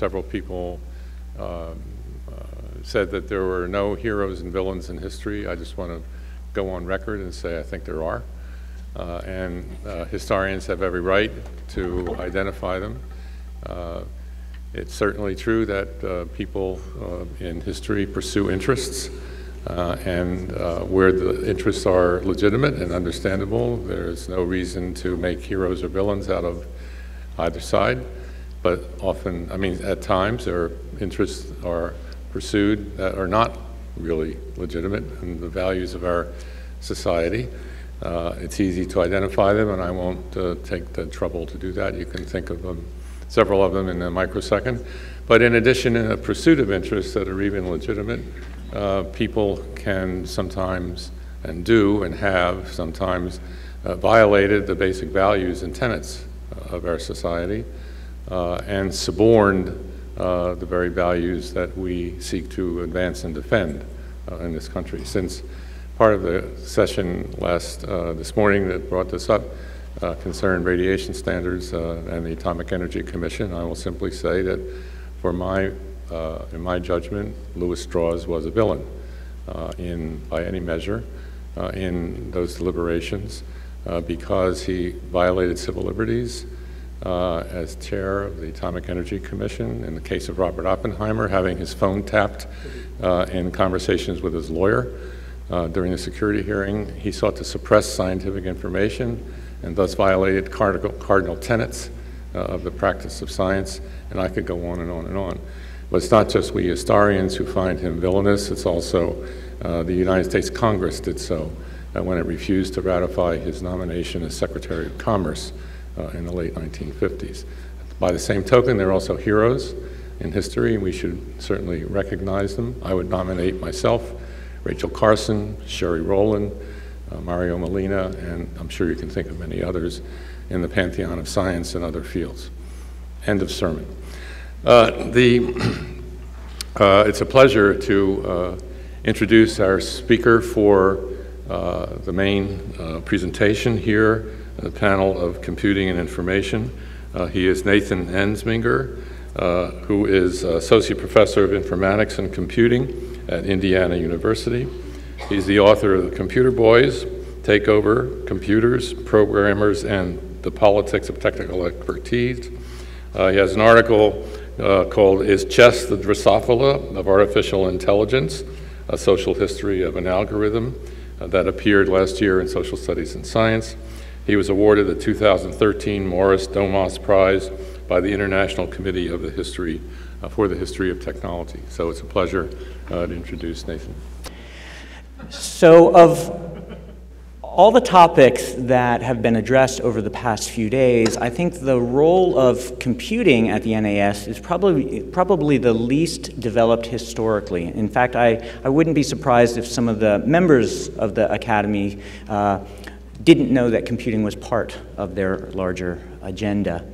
several people um, uh, said that there were no heroes and villains in history. I just want to go on record and say I think there are. Uh, and uh, historians have every right to identify them. Uh, it's certainly true that uh, people uh, in history pursue interests, and where the interests are legitimate and understandable, there's no reason to make heroes or villains out of either side. But often, I mean, at times, their interests are pursued that are not really legitimate in the values of our society. Uh, it's easy to identify them, and I won't uh, take the trouble to do that. You can think of them, several of them in a microsecond. But in addition, in a pursuit of interests that are even legitimate, uh, people can sometimes, and do, and have sometimes, uh, violated the basic values and tenets of our society and suborned the very values that we seek to advance and defend in this country. Since part of the session last uh, this morning that brought this up uh, concerned radiation standards uh, and the Atomic Energy Commission. I will simply say that for my, uh, in my judgment, Lewis Strauss was a villain uh, in, by any measure uh, in those deliberations because he violated civil liberties as chair of the Atomic Energy Commission. In the case of Robert Oppenheimer, having his phone tapped in conversations with his lawyer, uh, during the security hearing. He sought to suppress scientific information and thus violated cardinal, cardinal tenets uh, of the practice of science, and I could go on and on and on. But it's not just we historians who find him villainous, it's also uh, the United States Congress did so uh, when it refused to ratify his nomination as Secretary of Commerce uh, in the late 1950s. By the same token, they're also heroes in history, and we should certainly recognize them. I would nominate myself Rachel Carson, Sherry Rowland, uh, Mario Molina, and I'm sure you can think of many others in the pantheon of science and other fields. End of sermon. Uh, the, uh, it's a pleasure to uh, introduce our speaker for uh, the main uh, presentation here, panel of computing and information. he is Nathan Ensmenger, who is Associate Professor of Informatics and Computing at Indiana University. He's the author of The Computer Boys, Take Over Computers, Programmers, and the Politics of Technical Expertise. Uh, he has an article uh, called Is Chess the Drosophila of Artificial Intelligence? A Social History of an Algorithm uh, that appeared last year in Social Studies and Science. He was awarded the 2013 Maurice Daumas Prize by the International Committee of the History uh, for the History of Technology. So it's a pleasure uh, to introduce Nathan. So, of all the topics that have been addressed over the past few days, I think the role of computing at the NAS is probably, probably the least developed historically. In fact, I, I wouldn't be surprised if some of the members of the Academy uh, didn't know that computing was part of their larger agenda.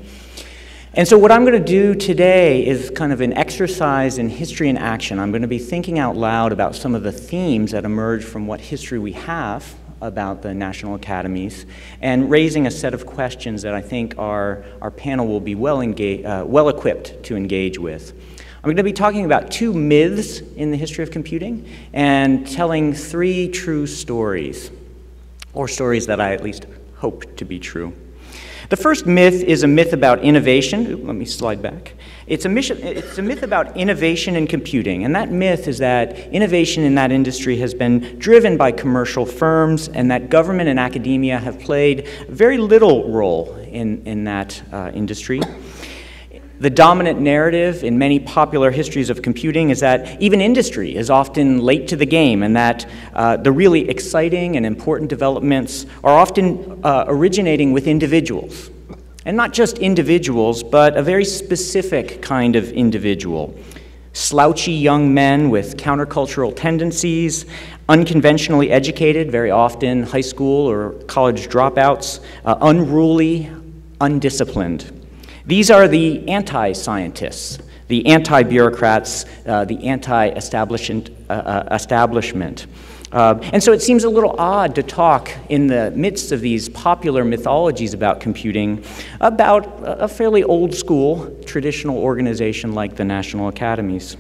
And so, what I'm going to do today is kind of an exercise in history and action. I'm going to be thinking out loud about some of the themes that emerge from what history we have about the national academies and raising a set of questions that I think our, our panel will be well, uh, well equipped to engage with. I'm going to be talking about two myths in the history of computing and telling three true stories, or stories that I at least hope to be true. The first myth is a myth about innovation. Ooh, let me slide back. It's a, mission, it's a myth about innovation in computing, and that myth is that innovation in that industry has been driven by commercial firms, and that government and academia have played very little role in, in that uh, industry. The dominant narrative in many popular histories of computing is that even industry is often late to the game and that uh, the really exciting and important developments are often uh, originating with individuals. And not just individuals, but a very specific kind of individual. Slouchy young men with countercultural tendencies, unconventionally educated, very often high school or college dropouts, uh, unruly, undisciplined. These are the anti scientists, the anti bureaucrats, uh, the anti establishment. Uh, uh, establishment. Uh, and so it seems a little odd to talk in the midst of these popular mythologies about computing about a fairly old school traditional organization like the National Academies.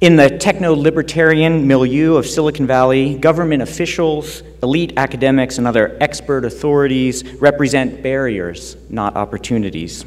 In the techno libertarian milieu of Silicon Valley, government officials, elite academics, and other expert authorities represent barriers, not opportunities.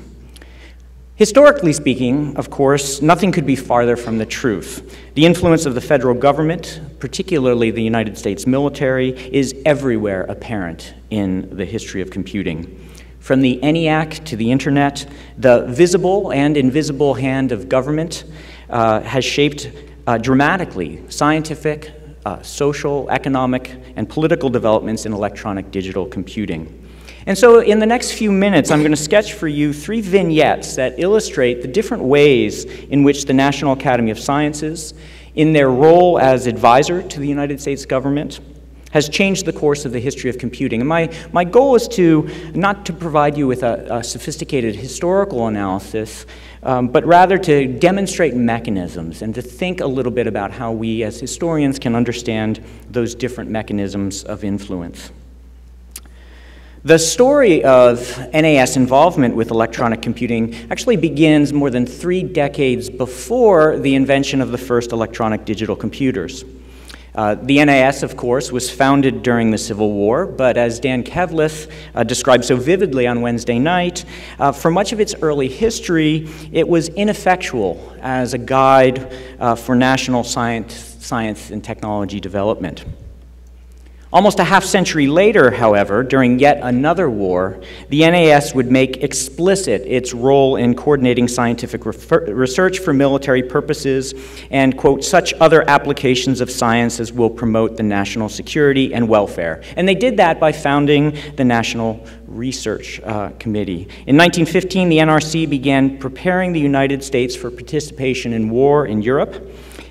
Historically speaking, of course, nothing could be farther from the truth. The influence of the federal government, particularly the United States military, is everywhere apparent in the history of computing. From the ENIAC to the internet, the visible and invisible hand of government uh, has shaped uh, dramatically scientific, uh, social, economic, and political developments in electronic digital computing. And so, in the next few minutes, I'm going to sketch for you three vignettes that illustrate the different ways in which the National Academy of Sciences, in their role as advisor to the United States government, has changed the course of the history of computing. And my, my goal is to not to provide you with a, a sophisticated historical analysis, um, but rather to demonstrate mechanisms and to think a little bit about how we as historians can understand those different mechanisms of influence. The story of NAS involvement with electronic computing actually begins more than three decades before the invention of the first electronic digital computers. Uh, the NAS, of course, was founded during the Civil War, but as Dan Kevles uh, described so vividly on Wednesday night, uh, for much of its early history, it was ineffectual as a guide uh, for national science, science and technology development. Almost a half century later, however, during yet another war, the NAS would make explicit its role in coordinating scientific research for military purposes and, quote, such other applications of science as will promote the national security and welfare. And they did that by founding the National Research uh, Committee. In 1915, the NRC began preparing the United States for participation in war in Europe.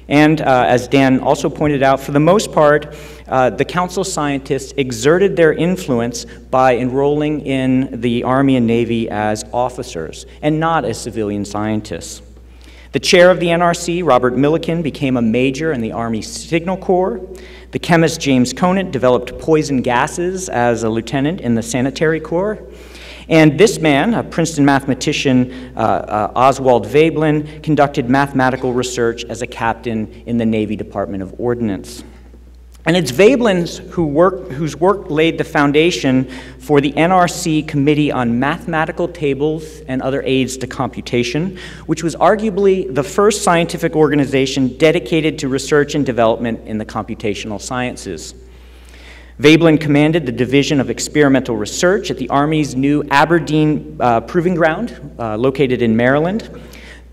And uh, as Dan also pointed out, for the most part, uh, the council scientists exerted their influence by enrolling in the Army and Navy as officers and not as civilian scientists. The chair of the NRC, Robert Millikan, became a major in the Army Signal Corps. The chemist James Conant developed poison gases as a lieutenant in the Sanitary Corps. And this man, a Princeton mathematician, uh, uh, Oswald Veblen, conducted mathematical research as a captain in the Navy Department of Ordnance. And it's Veblen's who work, whose work laid the foundation for the NRC Committee on Mathematical Tables and Other Aids to Computation, which was arguably the first scientific organization dedicated to research and development in the computational sciences. Veblen commanded the Division of Experimental Research at the Army's new Aberdeen uh, Proving Ground, uh, located in Maryland.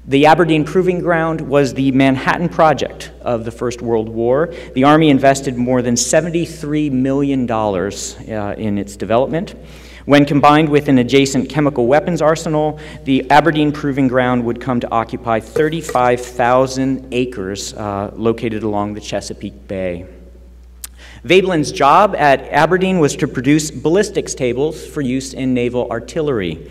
The Aberdeen Proving Ground was the Manhattan Project of the First World War. The Army invested more than $73 million uh, in its development. When combined with an adjacent chemical weapons arsenal, the Aberdeen Proving Ground would come to occupy 35,000 acres uh, located along the Chesapeake Bay. Veblen's job at Aberdeen was to produce ballistics tables for use in naval artillery.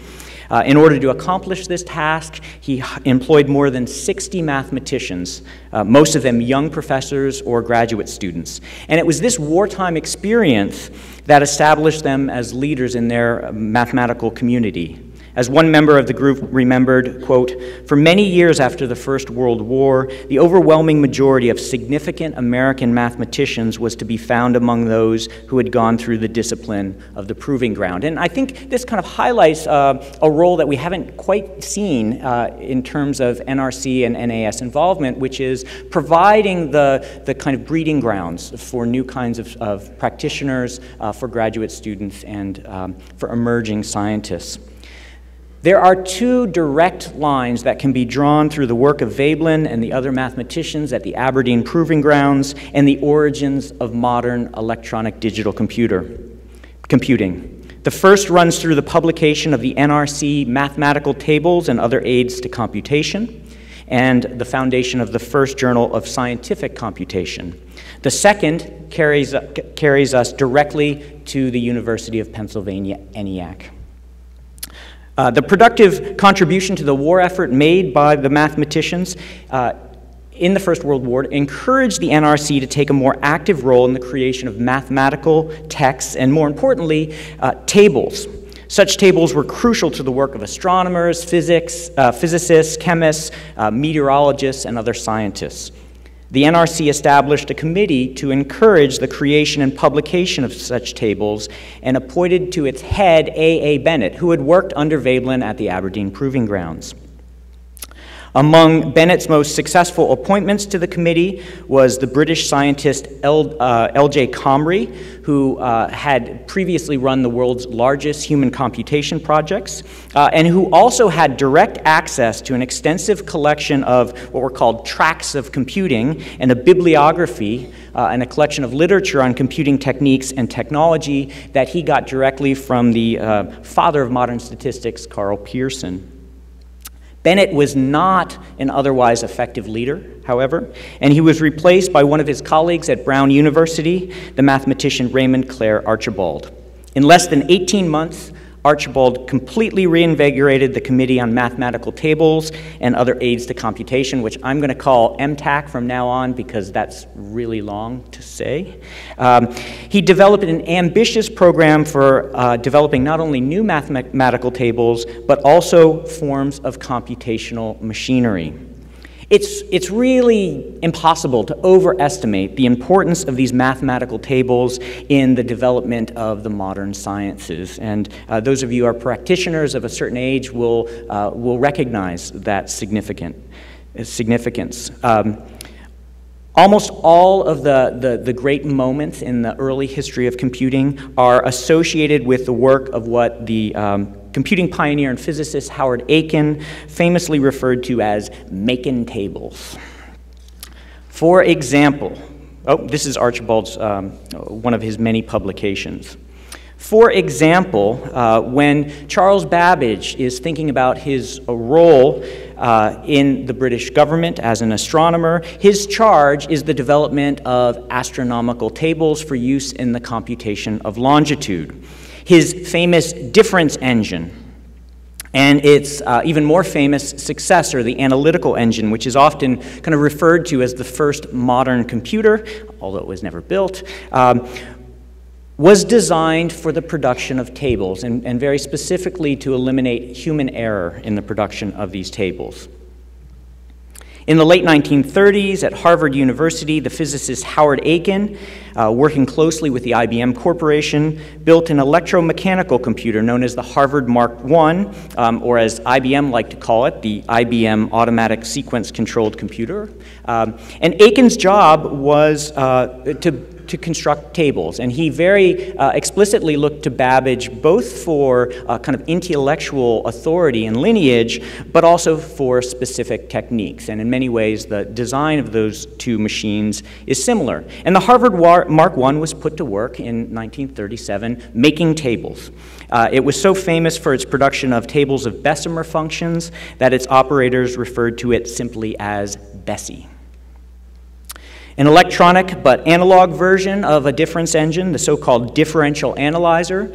Uh, in order to accomplish this task, he employed more than 60 mathematicians, uh, most of them young professors or graduate students. And it was this wartime experience that established them as leaders in their mathematical community. As one member of the group remembered, quote, for many years after the First World War, the overwhelming majority of significant American mathematicians was to be found among those who had gone through the discipline of the proving ground. And I think this kind of highlights uh, a role that we haven't quite seen uh, in terms of NRC and NAS involvement, which is providing the, the kind of breeding grounds for new kinds of, of practitioners, uh, for graduate students, and um, for emerging scientists. There are two direct lines that can be drawn through the work of Veblen and the other mathematicians at the Aberdeen Proving Grounds and the origins of modern electronic digital computer, computing. The first runs through the publication of the NRC mathematical tables and other aids to computation, and the foundation of the first journal of scientific computation. The second carries, carries us directly to the University of Pennsylvania ENIAC. Uh, the productive contribution to the war effort made by the mathematicians uh, in the First World War encouraged the NRC to take a more active role in the creation of mathematical texts and, more importantly, uh, tables. Such tables were crucial to the work of astronomers, physics, uh, physicists, chemists, uh, meteorologists, and other scientists. The NRC established a committee to encourage the creation and publication of such tables and appointed to its head A.A. Bennett, who had worked under Veblen at the Aberdeen Proving Grounds. Among Bennett's most successful appointments to the committee was the British scientist L, uh, L.J. Comrie, who uh, had previously run the world's largest human computation projects, uh, and who also had direct access to an extensive collection of what were called tracts of computing and a bibliography uh, and a collection of literature on computing techniques and technology that he got directly from the uh, father of modern statistics, Karl Pearson. Bennett was not an otherwise effective leader, however, and he was replaced by one of his colleagues at Brown University, the mathematician Raymond Clare Archibald. In less than 18 months, Archibald completely reinvigorated the Committee on Mathematical Tables and Other Aids to Computation, which I'm going to call MTAC from now on because that's really long to say. Um, he developed an ambitious program for uh, developing not only new mathematical tables, but also forms of computational machinery. It's, it's really impossible to overestimate the importance of these mathematical tables in the development of the modern sciences. And uh, those of you who are practitioners of a certain age will, uh, will recognize that significant, significance. Um, Almost all of the, the, the, great moments in the early history of computing are associated with the work of what the um, computing pioneer and physicist Howard Aiken famously referred to as making tables. For example, oh, this is Archibald's, um, one of his many publications. For example, uh, when Charles Babbage is thinking about his uh, role uh, in the British government as an astronomer, his charge is the development of astronomical tables for use in the computation of longitude his famous difference engine, and its uh, even more famous successor, the analytical engine, which is often kind of referred to as the first modern computer, although it was never built, um, was designed for the production of tables, and, and very specifically to eliminate human error in the production of these tables. In the late 1930s at Harvard University, the physicist Howard Aiken, uh, working closely with the IBM Corporation, built an electromechanical computer known as the Harvard Mark I, um, or as IBM liked to call it, the IBM Automatic Sequence Controlled Computer. Um, and Aiken's job was uh, to to construct tables. And he very uh, explicitly looked to Babbage both for uh, kind of intellectual authority and lineage, but also for specific techniques. And in many ways, the design of those two machines is similar. And the Harvard Mark I was put to work in 1937 making tables. Uh, it was so famous for its production of tables of Bessel functions that its operators referred to it simply as Bessie. An electronic but analog version of a difference engine, the so-called differential analyzer,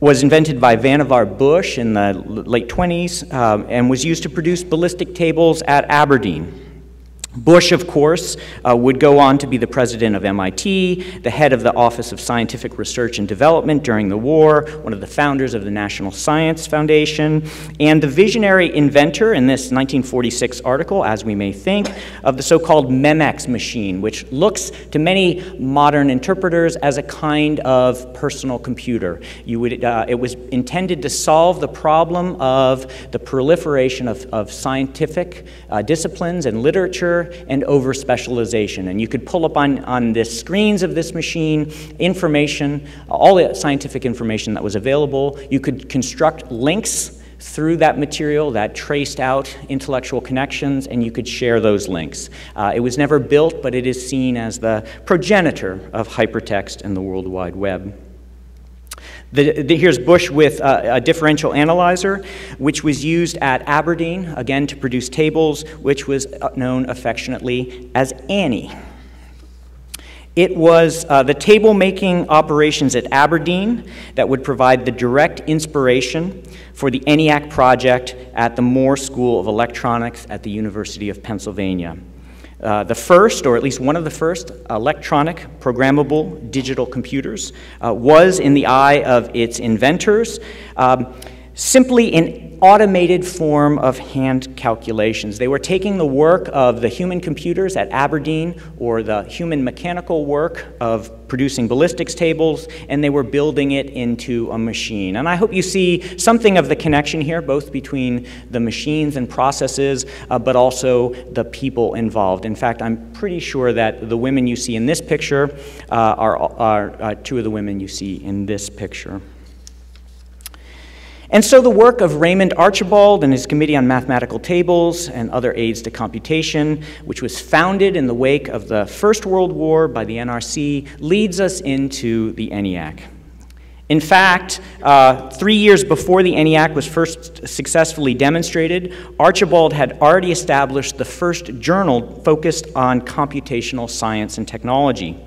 was invented by Vannevar Bush in the late 20s um, and was used to produce ballistic tables at Aberdeen. Bush, of course, uh, would go on to be the president of MIT, the head of the Office of Scientific Research and Development during the war, one of the founders of the National Science Foundation, and the visionary inventor in this 1946 article, as we may think, of the so-called Memex machine, which looks to many modern interpreters as a kind of personal computer. You would, uh, it was intended to solve the problem of the proliferation of, of scientific uh, disciplines and literature and over specialization. And you could pull up on, on the screens of this machine information, all the scientific information that was available. You could construct links through that material that traced out intellectual connections, and you could share those links. Uh, it was never built, but it is seen as the progenitor of hypertext and the World Wide Web. The, the, here's Bush with a, a, differential analyzer, which was used at Aberdeen, again to produce tables, which was uh, known affectionately as Annie. It was uh, the table making operations at Aberdeen that would provide the direct inspiration for the ENIAC project at the Moore School of Electronics at the University of Pennsylvania. Uh, the first, or at least one of the first, electronic programmable digital computers uh, was, in the eye of its inventors, um, simply an automated form of hand calculations. They were taking the work of the human computers at Aberdeen or the human mechanical work of producing ballistics tables, and they were building it into a machine. And I hope you see something of the connection here, both between the machines and processes, uh, but also the people involved. In fact, I'm pretty sure that the women you see in this picture uh, are, are uh, two of the women you see in this picture. And so the work of Raymond Archibald and his Committee on Mathematical Tables and other aids to computation, which was founded in the wake of the First World War by the NRC, leads us into the ENIAC. In fact, uh, three years before the ENIAC was first successfully demonstrated, Archibald had already established the first journal focused on computational science and technology.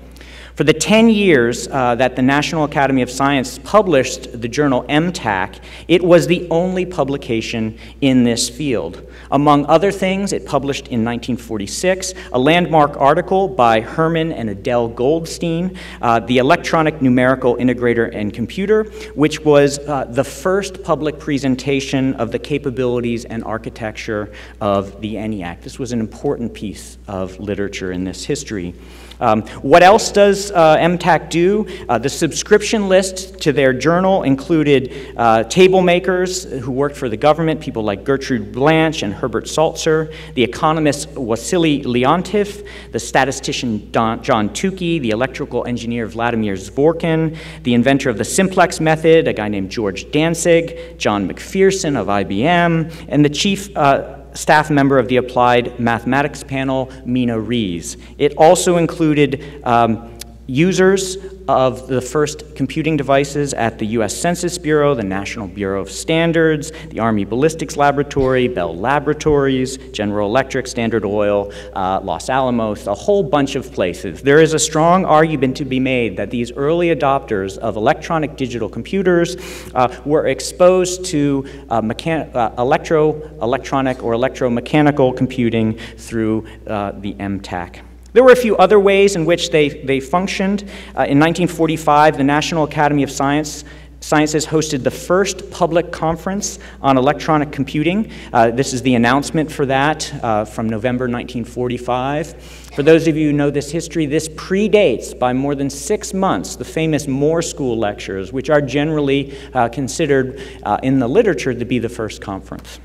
For the 10 years uh, that the National Academy of Science published the journal MTAC, it was the only publication in this field. Among other things, it published in 1946 a landmark article by Herman and Adele Goldstine, uh, The Electronic Numerical Integrator and Computer, which was uh, the first public presentation of the capabilities and architecture of the ENIAC. This was an important piece of literature in this history. Um, what else does uh, MTAC do? Uh, the subscription list to their journal included uh, table makers who worked for the government, people like Gertrude Blanch and Herbert Salzer, the economist Wassily Leontief, the statistician Don, John Tukey, the electrical engineer Vladimir Zworykin, the inventor of the simplex method, a guy named George Dantzig, John McPherson of IBM, and the chief uh, staff member of the Applied Mathematics Panel, Mina Rees. It also included um, users of the first computing devices at the US Census Bureau, the National Bureau of Standards, the Army Ballistics Laboratory, Bell Laboratories, General Electric, Standard Oil, uh, Los Alamos, a whole bunch of places. There is a strong argument to be made that these early adopters of electronic digital computers uh, were exposed to uh, uh electro, electronic, or electromechanical computing through uh, the MTAC. There were a few other ways in which they, they functioned. Uh, in 1945, the National Academy of Science Sciences hosted the first public conference on electronic computing. Uh, this is the announcement for that uh, from November 1945. For those of you who know this history, this predates by more than six months the famous Moore School lectures, which are generally uh, considered uh, in the literature to be the first conference.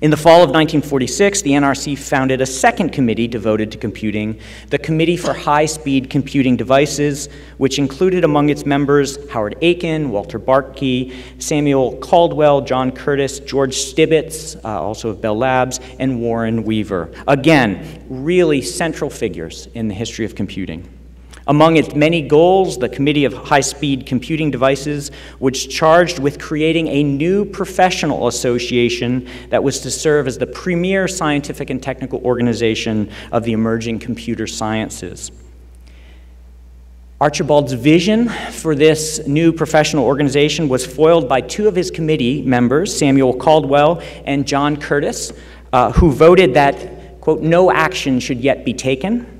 In the fall of 1946, the NRC founded a second committee devoted to computing, the Committee for High Speed Computing Devices, which included among its members Howard Aiken, Walter Bartky, Samuel Caldwell, John Curtiss, George Stibitz, uh, also of Bell Labs, and Warren Weaver. Again, really central figures in the history of computing. Among its many goals, the Committee of High Speed Computing Devices was charged with creating a new professional association that was to serve as the premier scientific and technical organization of the emerging computer sciences. Archibald's vision for this new professional organization was foiled by two of his committee members, Samuel Caldwell and John Curtiss, uh, who voted that, quote, no action should yet be taken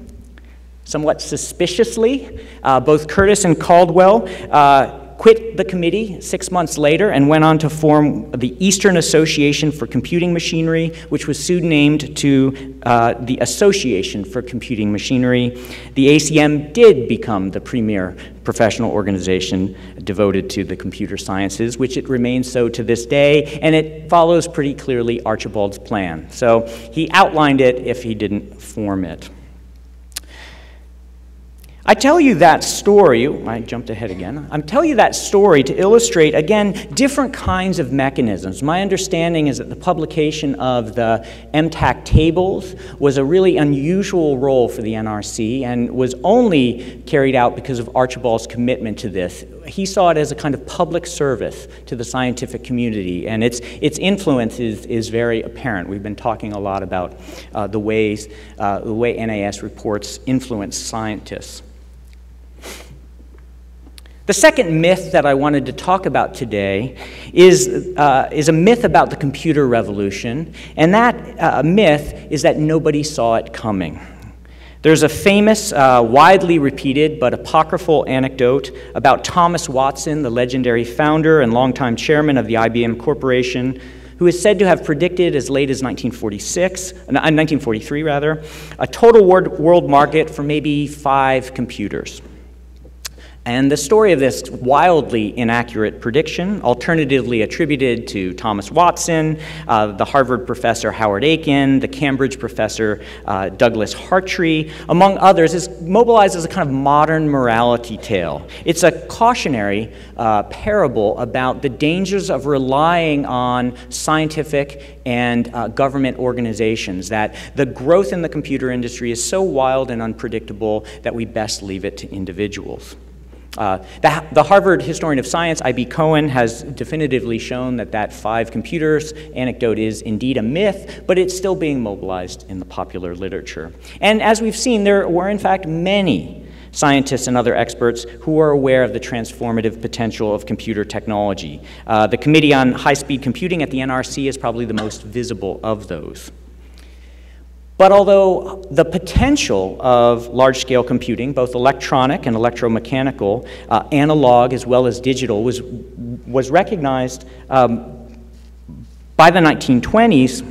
Somewhat suspiciously, uh, both Curtiss and Caldwell uh, quit the committee six months later and went on to form the Eastern Association for Computing Machinery, which was soon named to uh, the Association for Computing Machinery. The ACM did become the premier professional organization devoted to the computer sciences, which it remains so to this day, and it follows pretty clearly Archibald's plan. So he outlined it if he didn't form it. I tell you that story, I jumped ahead again. I'm telling you that story to illustrate, again, different kinds of mechanisms. My understanding is that the publication of the MTAC tables was a really unusual role for the NRC and was only carried out because of Archibald's commitment to this. He saw it as a kind of public service to the scientific community, and its, its influence is, is very apparent. We've been talking a lot about uh, the ways, uh, the way NAS reports influence scientists. The second myth that I wanted to talk about today is, uh, is a myth about the computer revolution, and that uh, myth is that nobody saw it coming. There's a famous, uh, widely repeated, but apocryphal anecdote about Thomas Watson, the legendary founder and longtime chairman of the IBM Corporation, who is said to have predicted as late as 1946, 1943 uh, rather, a total world market for maybe five computers. And the story of this wildly inaccurate prediction, alternatively attributed to Thomas Watson, uh, the Harvard professor Howard Aiken, the Cambridge professor uh, Douglas Hartree, among others, is mobilized as a kind of modern morality tale. It's a cautionary uh, parable about the dangers of relying on scientific and uh, government organizations, that the growth in the computer industry is so wild and unpredictable that we best leave it to individuals. Uh, the, the, Harvard historian of science, I.B. Cohen, has definitively shown that that five computers anecdote is indeed a myth, but it's still being mobilized in the popular literature. And as we've seen, there were in fact many scientists and other experts who are aware of the transformative potential of computer technology. Uh, the Committee on High Speed Computing at the NRC is probably the most visible of those. But although the potential of large scale computing, both electronic and electromechanical, uh, analog as well as digital, was, was recognized um, by the 1920s,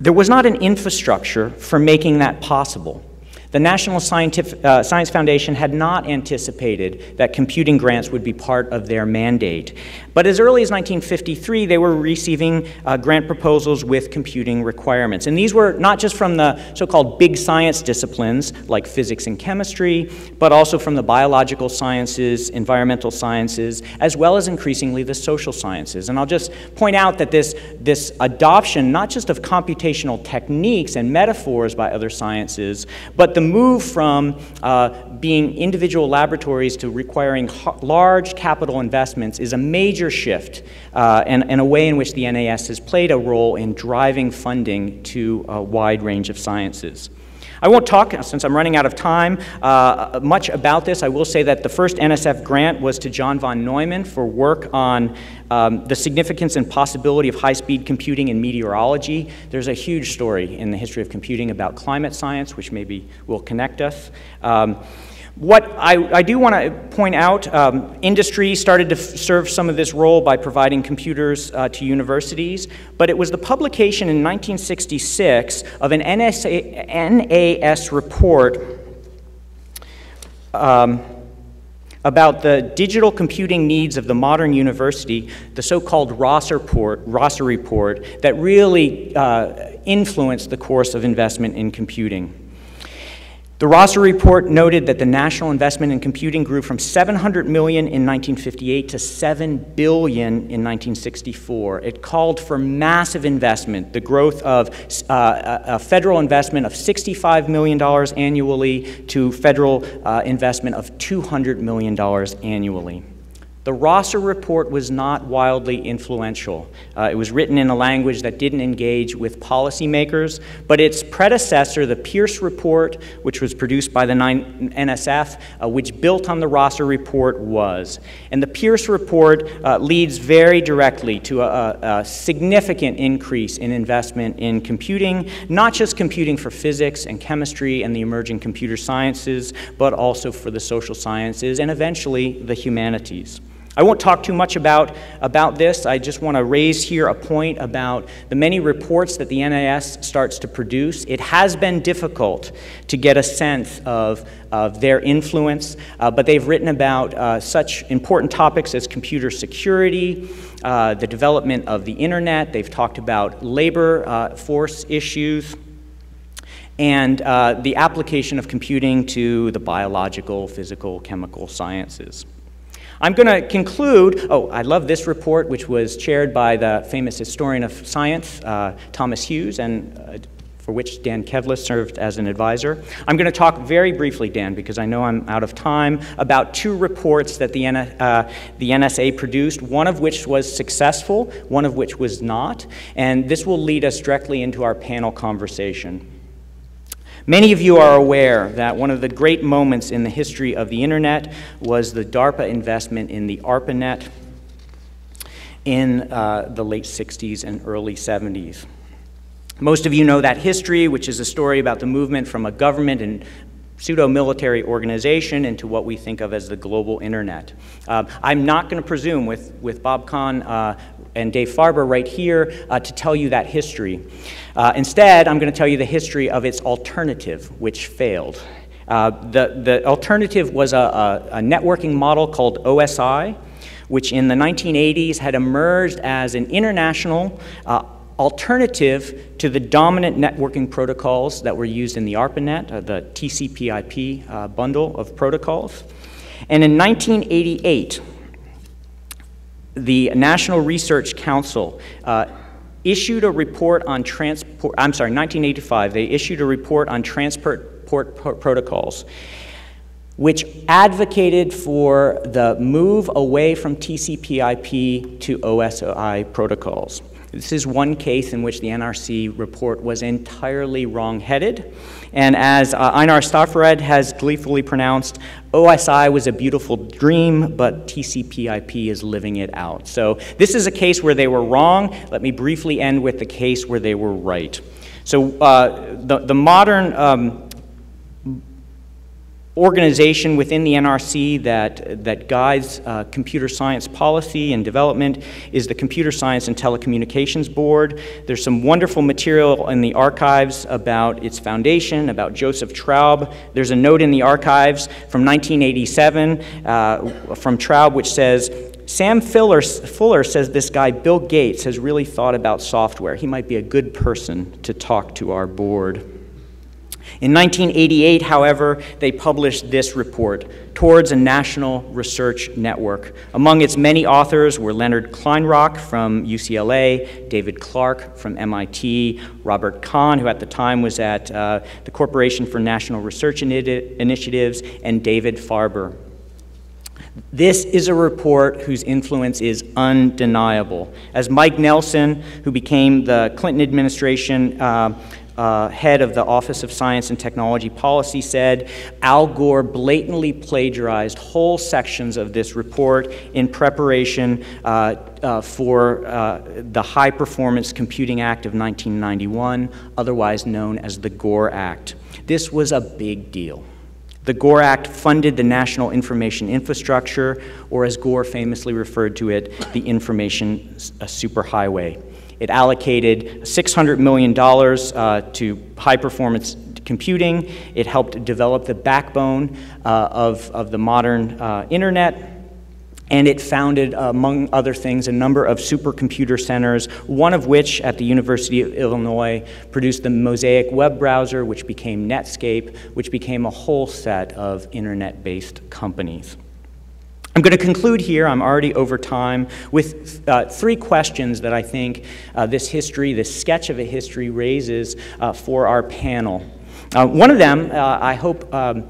there was not an infrastructure for making that possible. The National Scientific, uh, Science Foundation had not anticipated that computing grants would be part of their mandate. But as early as 1953, they were receiving uh, grant proposals with computing requirements. And these were not just from the so called big science disciplines like physics and chemistry, but also from the biological sciences, environmental sciences, as well as increasingly the social sciences. And I'll just point out that this, this adoption, not just of computational techniques and metaphors by other sciences, but the the move from uh, being individual laboratories to requiring large capital investments is a major shift uh, and, and, a way in which the NAS has played a role in driving funding to a wide range of sciences. I won't talk, since I'm running out of time, uh, much about this. I will say that the first NSF grant was to John von Neumann for work on um, the significance and possibility of high-speed computing in meteorology. There's a huge story in the history of computing about climate science, which maybe will connect us. Um, what I, I do want to point out, um, industry started to serve some of this role by providing computers uh, to universities, but it was the publication in 1966 of an NSA, NAS report um, about the digital computing needs of the modern university, the so-called Rosser report, Rosser report, that really uh, influenced the course of investment in computing. The Rosser report noted that the national investment in computing grew from 700 million in 1958 to 7 billion in 1964. It called for massive investment, the growth of uh, a federal investment of $65 million annually to federal uh, investment of $200 million annually. The Rosser report was not wildly influential. Uh, it was written in a language that didn't engage with policymakers, but its predecessor, the Pierce report, which was produced by the NSF, uh, which built on the Rosser report, was. And the Pierce report uh, leads very directly to a, a significant increase in investment in computing, not just computing for physics and chemistry and the emerging computer sciences, but also for the social sciences and eventually the humanities. I won't talk too much about, about this. I just want to raise here a point about the many reports that the NIS starts to produce. It has been difficult to get a sense of, of their influence, uh, but they've written about uh, such important topics as computer security, uh, the development of the internet. They've talked about labor uh, force issues and uh, the application of computing to the biological, physical, chemical sciences. I'm going to conclude. Oh, I love this report, which was chaired by the famous historian of science, uh, Thomas Hughes, and uh, for which Dan Kevles served as an advisor. I'm going to talk very briefly, Dan, because I know I'm out of time, about two reports that the, N uh, the NSA produced, one of which was successful, one of which was not, and this will lead us directly into our panel conversation. Many of you are aware that one of the great moments in the history of the internet was the DARPA investment in the ARPANET in uh, the late 60s and early 70s. Most of you know that history, which is a story about the movement from a government and pseudo-military organization into what we think of as the global internet. Uh, I'm not going to presume with, with Bob Kahn uh, and Dave Farber right here uh, to tell you that history. Uh, instead, I'm going to tell you the history of its alternative, which failed. Uh, the, the alternative was a, a, a networking model called OSI, which in the 1980s had emerged as an international uh, alternative to the dominant networking protocols that were used in the ARPANET, uh, the TCP/IP uh, bundle of protocols. And in 1988, the National Research Council uh, issued a report on transport, I'm sorry, 1985, they issued a report on transport protocols which advocated for the move away from TCP/IP to OSI protocols. This is one case in which the NRC report was entirely wrong-headed. And as uh, Einar Stefferud has gleefully pronounced, OSI was a beautiful dream, but TCP/IP is living it out. So this is a case where they were wrong. Let me briefly end with the case where they were right. So uh, the, the modern um, organization within the NRC that, that guides uh, computer science policy and development is the Computer Science and Telecommunications Board. There's some wonderful material in the archives about its foundation, about Joseph Traub. There's a note in the archives from 1987 uh, from Traub which says, Sam Fuller, Fuller says this guy, Bill Gates, has really thought about software. He might be a good person to talk to our board. In 1988, however, they published this report, Towards a National Research Network. Among its many authors were Leonard Kleinrock from UCLA, David Clark from MIT, Robert Kahn, who at the time was at uh, the Corporation for National Research Initiatives, and David Farber. This is a report whose influence is undeniable. As Mike Nelson, who became the Clinton administration uh, uh, head of the Office of Science and Technology Policy, said Al Gore blatantly plagiarized whole sections of this report in preparation uh, uh, for uh, the High Performance Computing Act of 1991, otherwise known as the Gore Act. This was a big deal. The Gore Act funded the national information infrastructure, or as Gore famously referred to it, the information superhighway. It allocated $600 million uh, to high performance computing. It helped develop the backbone uh, of, of the modern uh, internet. And it founded, among other things, a number of supercomputer centers, one of which at the University of Illinois produced the Mosaic web browser, which became Netscape, which became a whole set of internet based companies. I'm going to conclude here, I'm already over time, with uh, three questions that I think uh, this history, this sketch of a history, raises uh, for our panel. Uh, one of them, uh, I hope um,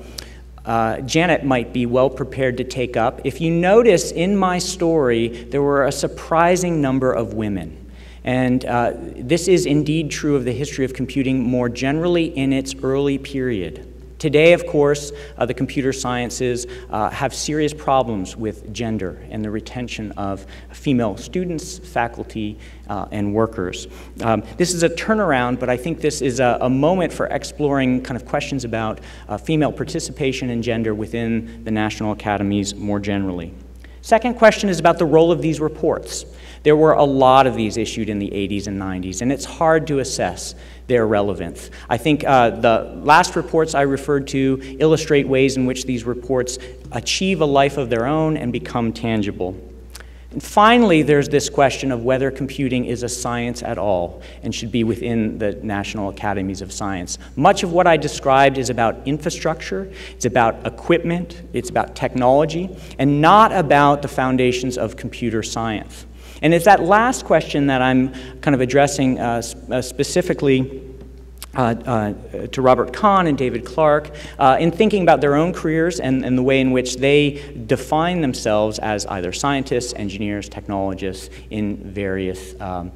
uh, Janet might be well prepared to take up. If you notice in my story, there were a surprising number of women. And this is indeed true of the history of computing more generally in its early period. Today, of course, uh, the computer sciences uh, have serious problems with gender and the retention of female students, faculty, uh, and workers. Um, this is a turnaround, but I think this is a, a moment for exploring kind of questions about uh, female participation and gender within the national academies more generally. Second question is about the role of these reports. There were a lot of these issued in the 80s and 90s, and it's hard to assess their relevance. I think uh, the last reports I referred to illustrate ways in which these reports achieve a life of their own and become tangible. And finally, there's this question of whether computing is a science at all and should be within the National Academies of Science. Much of what I described is about infrastructure, it's about equipment, it's about technology, and not about the foundations of computer science. And it's that last question that I'm kind of addressing uh, uh, specifically uh, uh, to Robert Kahn and David Clark uh, in thinking about their own careers and, and, the way in which they define themselves as either scientists, engineers, technologists in various um,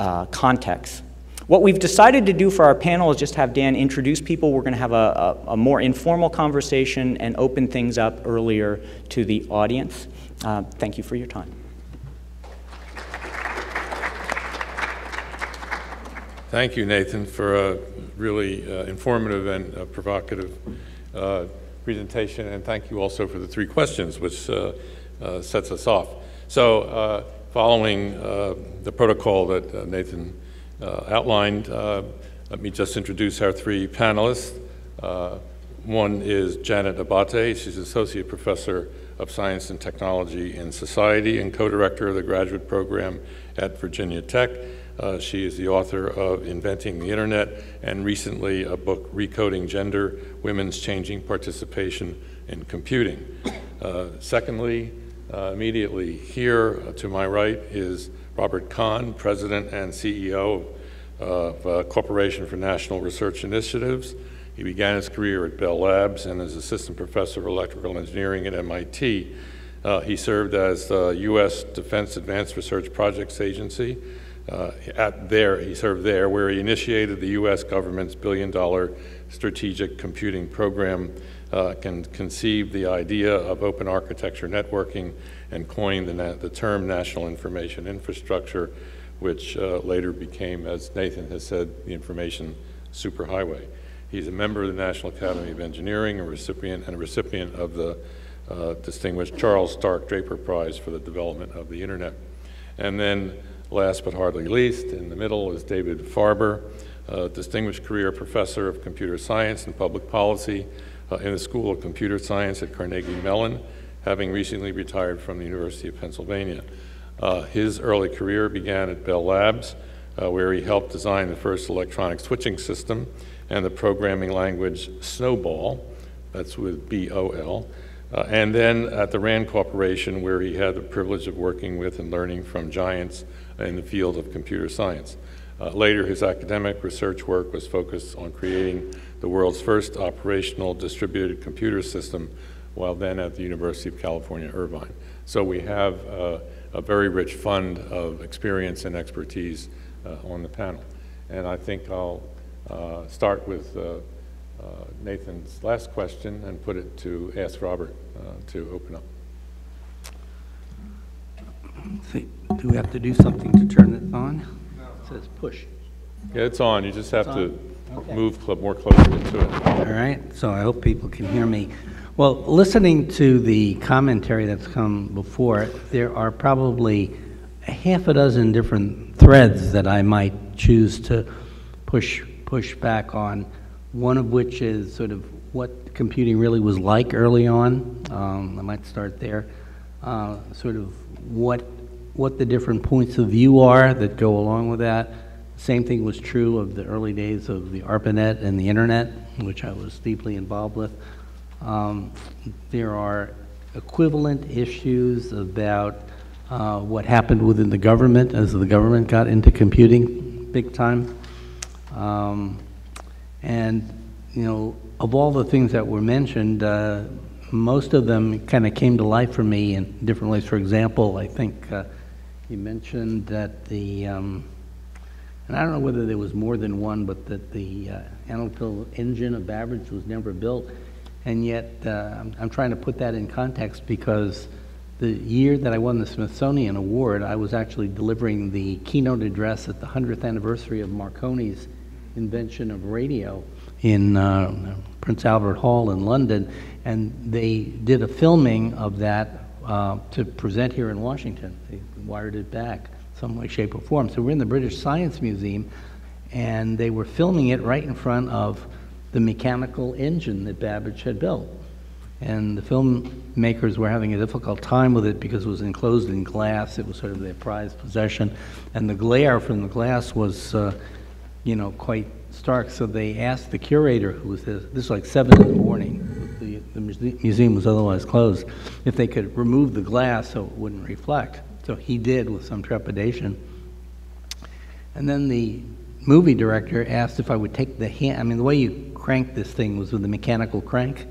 uh, contexts. What we've decided to do for our panel is just have Dan introduce people. We're going to have a, a, a more informal conversation and open things up earlier to the audience. Uh, thank you for your time. Thank you, Nathan, for a really uh, informative and uh, provocative uh, presentation, and thank you also for the three questions, which uh, uh, sets us off. So, uh, following the protocol that Nathan outlined, let me just introduce our three panelists. one is Janet Abbate. She's Associate Professor of Science and Technology in Society and co-director of the graduate program at Virginia Tech. Uh, she is the author of Inventing the Internet and recently a book, Recoding Gender, Women's Changing Participation in Computing. Uh, secondly, uh, immediately here uh, to my right is Robert Kahn, President and CEO of uh, Corporation for National Research Initiatives. He began his career at Bell Labs and as Assistant Professor of Electrical Engineering at MIT. Uh, he served as the U.S. Defense Advanced Research Projects Agency, uh, at there, he served there, where he initiated the U.S. government's billion-dollar strategic computing program, uh, can the idea of open architecture networking, and coined the, the term national information infrastructure, which uh, later became, as Nathan has said, the information superhighway. He's a member of the National Academy of Engineering, a recipient and a recipient of the uh, distinguished Charles Stark Draper Prize for the development of the Internet. And then Last but hardly least, in the middle is David Farber, distinguished career professor of computer science and public policy uh, in the School of Computer Science at Carnegie Mellon, having recently retired from the University of Pennsylvania. Uh, his early career began at Bell Labs, uh, where he helped design the first electronic switching system and the programming language SNOBOL, that's with B-O-L, uh, and then at the RAND Corporation, where he had the privilege of working with and learning from giants in the field of computer science. Uh, later, his academic research work was focused on creating the world's first operational distributed computer system while then at the University of California, Irvine. So we have uh, a very rich fund of experience and expertise uh, on the panel. And I think I'll uh, start with uh, uh, Nathan's last question and put it to ask Robert to open up. Do we have to do something to turn it on? It says push. Yeah, it's on. You just have to Okay. move cl- more closely to it. All right, so I hope people can hear me. Well, listening to the commentary that's come before, there are probably a half a dozen different threads that I might choose to push, push back on. One of which is sort of what computing really was like early on. Um, I might start there. Uh, sort of what what the different points of view are that go along with that. Same thing was true of the early days of the ARPANET and the internet, which I was deeply involved with. Um, there are equivalent issues about uh, what happened within the government as the government got into computing big time. Um, and, you know, of all the things that were mentioned, uh, most of them kind of came to life for me in different ways. For example, I think uh, you mentioned that the, um, and I don't know whether there was more than one, but that the uh, analytical engine of Babbage was never built. And yet, uh, I'm, I'm trying to put that in context because the year that I won the Smithsonian Award, I was actually delivering the keynote address at the 100th anniversary of Marconi's invention of radio in uh, Prince Albert Hall in London, and they did a filming of that uh, to present here in Washington. They wired it back some way, shape, or form. So we're in the British Science Museum, and they were filming it right in front of the mechanical engine that Babbage had built. And the filmmakers were having a difficult time with it because it was enclosed in glass. It was sort of their prized possession. And the glare from the glass was, uh, you know, quite stark. So they asked the curator, who was this, this was like 7 in the morning, the, museum was otherwise closed, if they could remove the glass so it wouldn't reflect. So he did with some trepidation. And then the movie director asked if I would take the hand, I mean, the way you crank this thing was with a mechanical crank.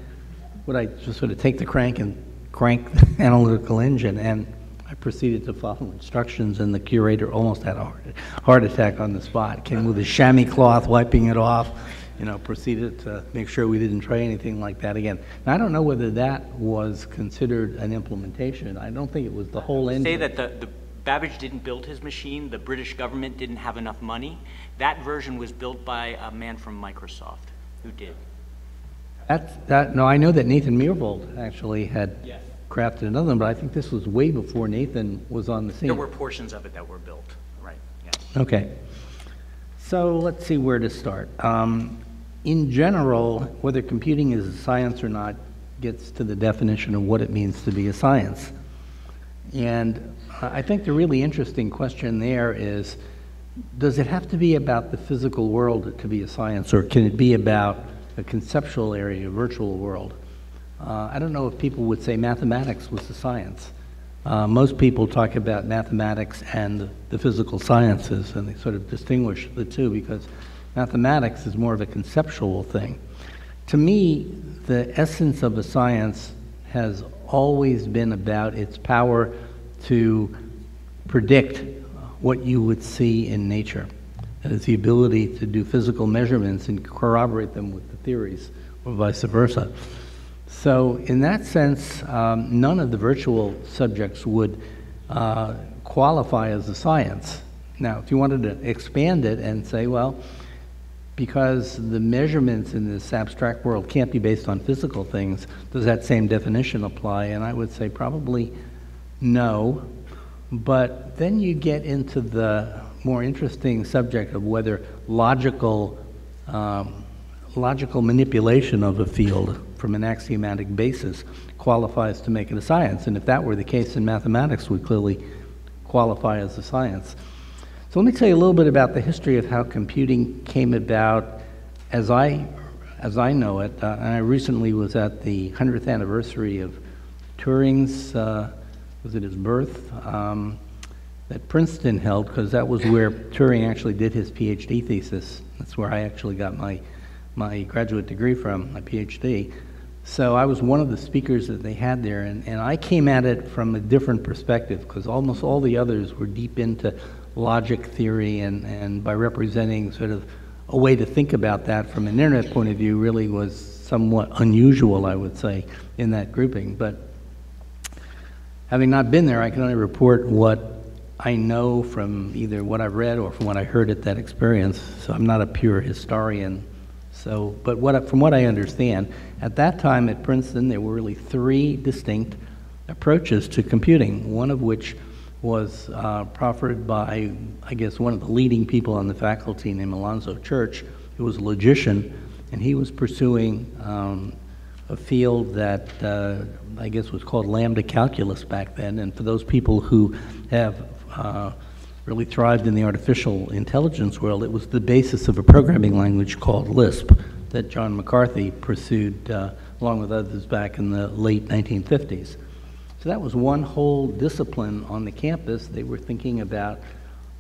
Would I just sort of take the crank and crank the analytical engine? And I proceeded to follow instructions, and the curator almost had a heart, heart attack on the spot. Came with a chamois cloth, wiping it off, you know, proceeded to make sure we didn't try anything like that again. Now, I don't know whether that was considered an implementation. I don't think it was the whole engine. Say that the, the Babbage didn't build his machine, the British government didn't have enough money. That version was built by a man from Microsoft who did. That's, that, no, I know that Nathan Myhrvold actually had Yes. crafted another one, but I think this was way before Nathan was on the scene. There were portions of it that were built, right, yes. Okay. So let's see where to start. Um, in general, whether computing is a science or not gets to the definition of what it means to be a science. And I think the really interesting question there is, does it have to be about the physical world to be a science, or can it be about a conceptual area, a virtual world? Uh, I don't know if people would say mathematics was a science. Uh, most people talk about mathematics and the physical sciences, and they sort of distinguish the two because mathematics is more of a conceptual thing. To me, the essence of a science has always been about its power to predict what you would see in nature. That is the ability to do physical measurements and corroborate them with the theories, or vice versa. So, in that sense, um, none of the virtual subjects would uh, qualify as a science. Now, if you wanted to expand it and say, well, because the measurements in this abstract world can't be based on physical things, does that same definition apply? And I would say probably no. But then you get into the more interesting subject of whether logical, um, logical manipulation of a field from an axiomatic basis qualifies to make it a science. And if that were the case, then mathematics would clearly qualify as a science. So let me tell you a little bit about the history of how computing came about as I, as I know it. Uh, and I recently was at the 100th anniversary of Turing's, uh, was it his birth, um, that Princeton held, because that was where Turing actually did his PhD thesis. That's where I actually got my, my graduate degree from, my PhD. So I was one of the speakers that they had there, and, and I came at it from a different perspective, because almost all the others were deep into logic theory, and, and by representing sort of a way to think about that from an internet point of view really was somewhat unusual, I would say, in that grouping. But having not been there, I can only report what I know from either what I've read or from what I heard at that experience. So I'm not a pure historian. So, but what, from what I understand, at that time at Princeton, there were really three distinct approaches to computing, one of which was uh, proffered by, I guess, one of the leading people on the faculty named Alonzo Church, who was a logician, and he was pursuing um, a field that uh, I guess was called lambda calculus back then. And for those people who have uh, really thrived in the artificial intelligence world, it was the basis of a programming language called Lisp that John McCarthy pursued uh, along with others back in the late 1950s. So that was one whole discipline on the campus. They were thinking about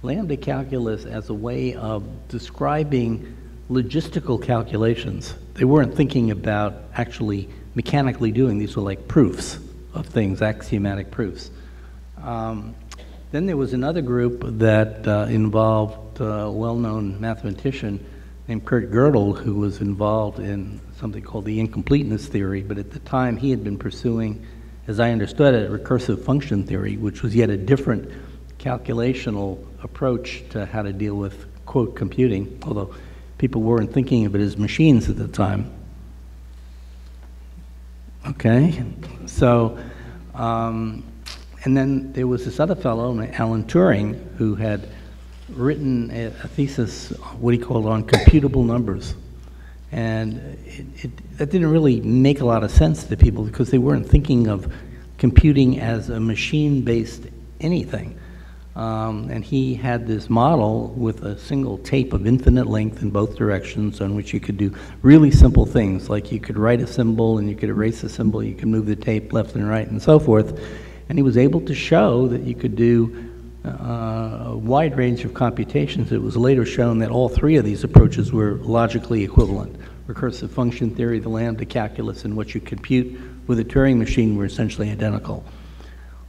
lambda calculus as a way of describing logistical calculations. They weren't thinking about actually mechanically doing these were like proofs of things, axiomatic proofs. Um, then there was another group that uh, involved a well-known mathematician named Kurt Gödel, who was involved in something called the incompleteness theory, but at the time he had been pursuing, as I understood it, recursive function theory, which was yet a different calculational approach to how to deal with, quote, computing, although people weren't thinking of it as machines at the time. Okay, so, um, and then there was this other fellow, Alan Turing, who had written a, a thesis, what he called on computable numbers. And it, it, that didn't really make a lot of sense to people because they weren't thinking of computing as a machine-based anything. Um, and he had this model with a single tape of infinite length in both directions on which you could do really simple things, like you could write a symbol and you could erase a symbol, you could move the tape left and right and so forth. And he was able to show that you could do a wide range of computations. It was later shown that all three of these approaches were logically equivalent. Recursive function theory, the lambda calculus, and what you compute with a Turing machine were essentially identical.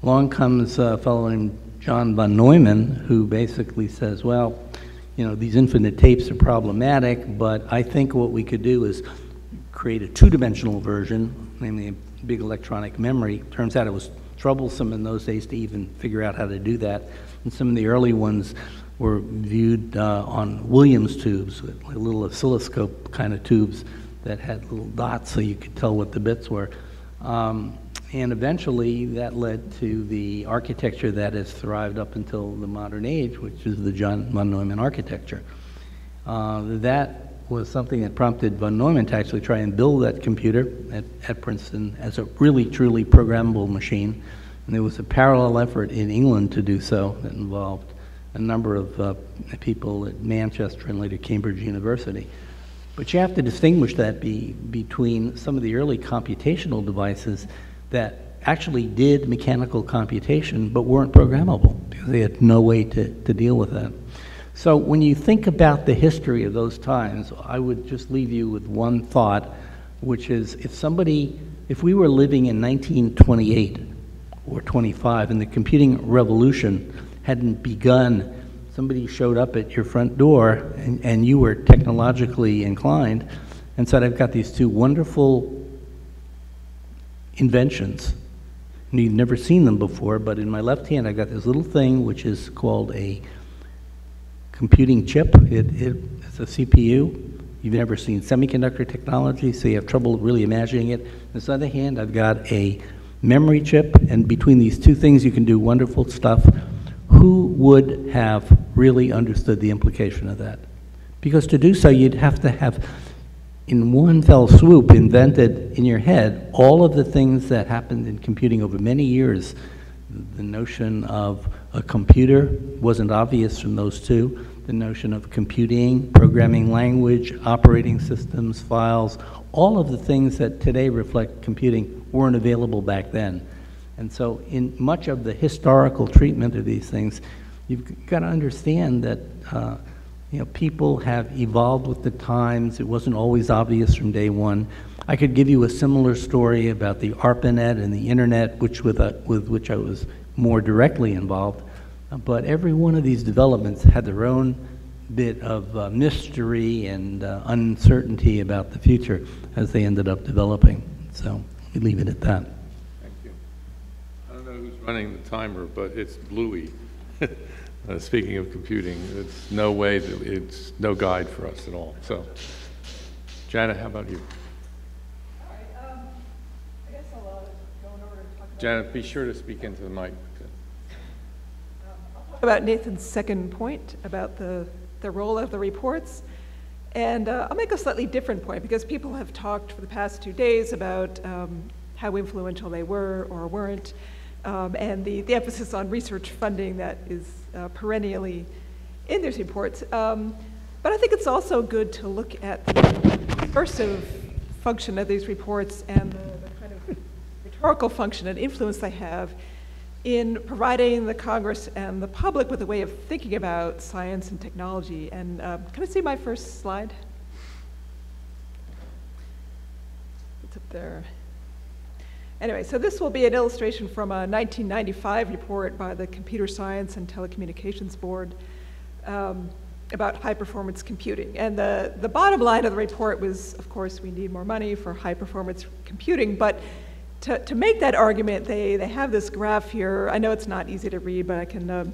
Along comes a fellow named John von Neumann, who basically says, well, you know, these infinite tapes are problematic, but I think what we could do is create a two-dimensional version, namely a big electronic memory. Turns out it was troublesome in those days to even figure out how to do that. And some of the early ones were viewed uh, on Williams tubes, with little oscilloscope kind of tubes that had little dots so you could tell what the bits were. Um, and eventually that led to the architecture that has thrived up until the modern age, which is the John von Neumann architecture. Uh, that was something that prompted von Neumann to actually try and build that computer at, at Princeton as a really, truly programmable machine. And there was a parallel effort in England to do so that involved a number of uh, people at Manchester and later Cambridge University. But you have to distinguish that be, between some of the early computational devices that actually did mechanical computation but weren't programmable because they had no way to, to deal with that. So when you think about the history of those times, I would just leave you with one thought, which is if somebody, if we were living in 1928 or 25 and the computing revolution hadn't begun, somebody showed up at your front door and, and you were technologically inclined and said, I've got these two wonderful inventions. And you've never seen them before, but in my left hand I've got this little thing which is called a computing chip. It, it, it's a CPU. You've never seen semiconductor technology, so you have trouble really imagining it. On this other hand, I've got a memory chip, and between these two things, you can do wonderful stuff. Who would have really understood the implication of that? Because to do so, you'd have to have, in one fell swoop, invented in your head all of the things that happened in computing over many years. The notion of a computer wasn't obvious from those two. The notion of computing, programming language, operating systems, files, all of the things that today reflect computing weren't available back then. And so in much of the historical treatment of these things, you've got to understand that uh, you know, people have evolved with the times. It wasn't always obvious from day one. I could give you a similar story about the ARPANET and the internet, which with, a, with which I was more directly involved. But every one of these developments had their own bit of uh, mystery and uh, uncertainty about the future as they ended up developing. So we leave it at that. Thank you. I don't know who's running the timer, but it's Bluey. uh, speaking of computing, it's no way, that it's no guide for us at all. So, Janet, how about you? Janet, be sure to speak into the mic. about Nathan's second point about the, the role of the reports. And uh, I'll make a slightly different point because people have talked for the past two days about um, how influential they were or weren't, um, and the, the emphasis on research funding that is uh, perennially in these reports. Um, but I think it's also good to look at the discursive function of these reports and the, rhetorical function and influence they have in providing the Congress and the public with a way of thinking about science and technology. And uh, can I see my first slide? It's up there. Anyway, so this will be an illustration from a 1995 report by the Computer Science and Telecommunications Board um, about high performance computing. And the, the bottom line of the report was, of course, we need more money for high performance computing, but to, to make that argument, they, they have this graph here. I know it's not easy to read, but I can uh,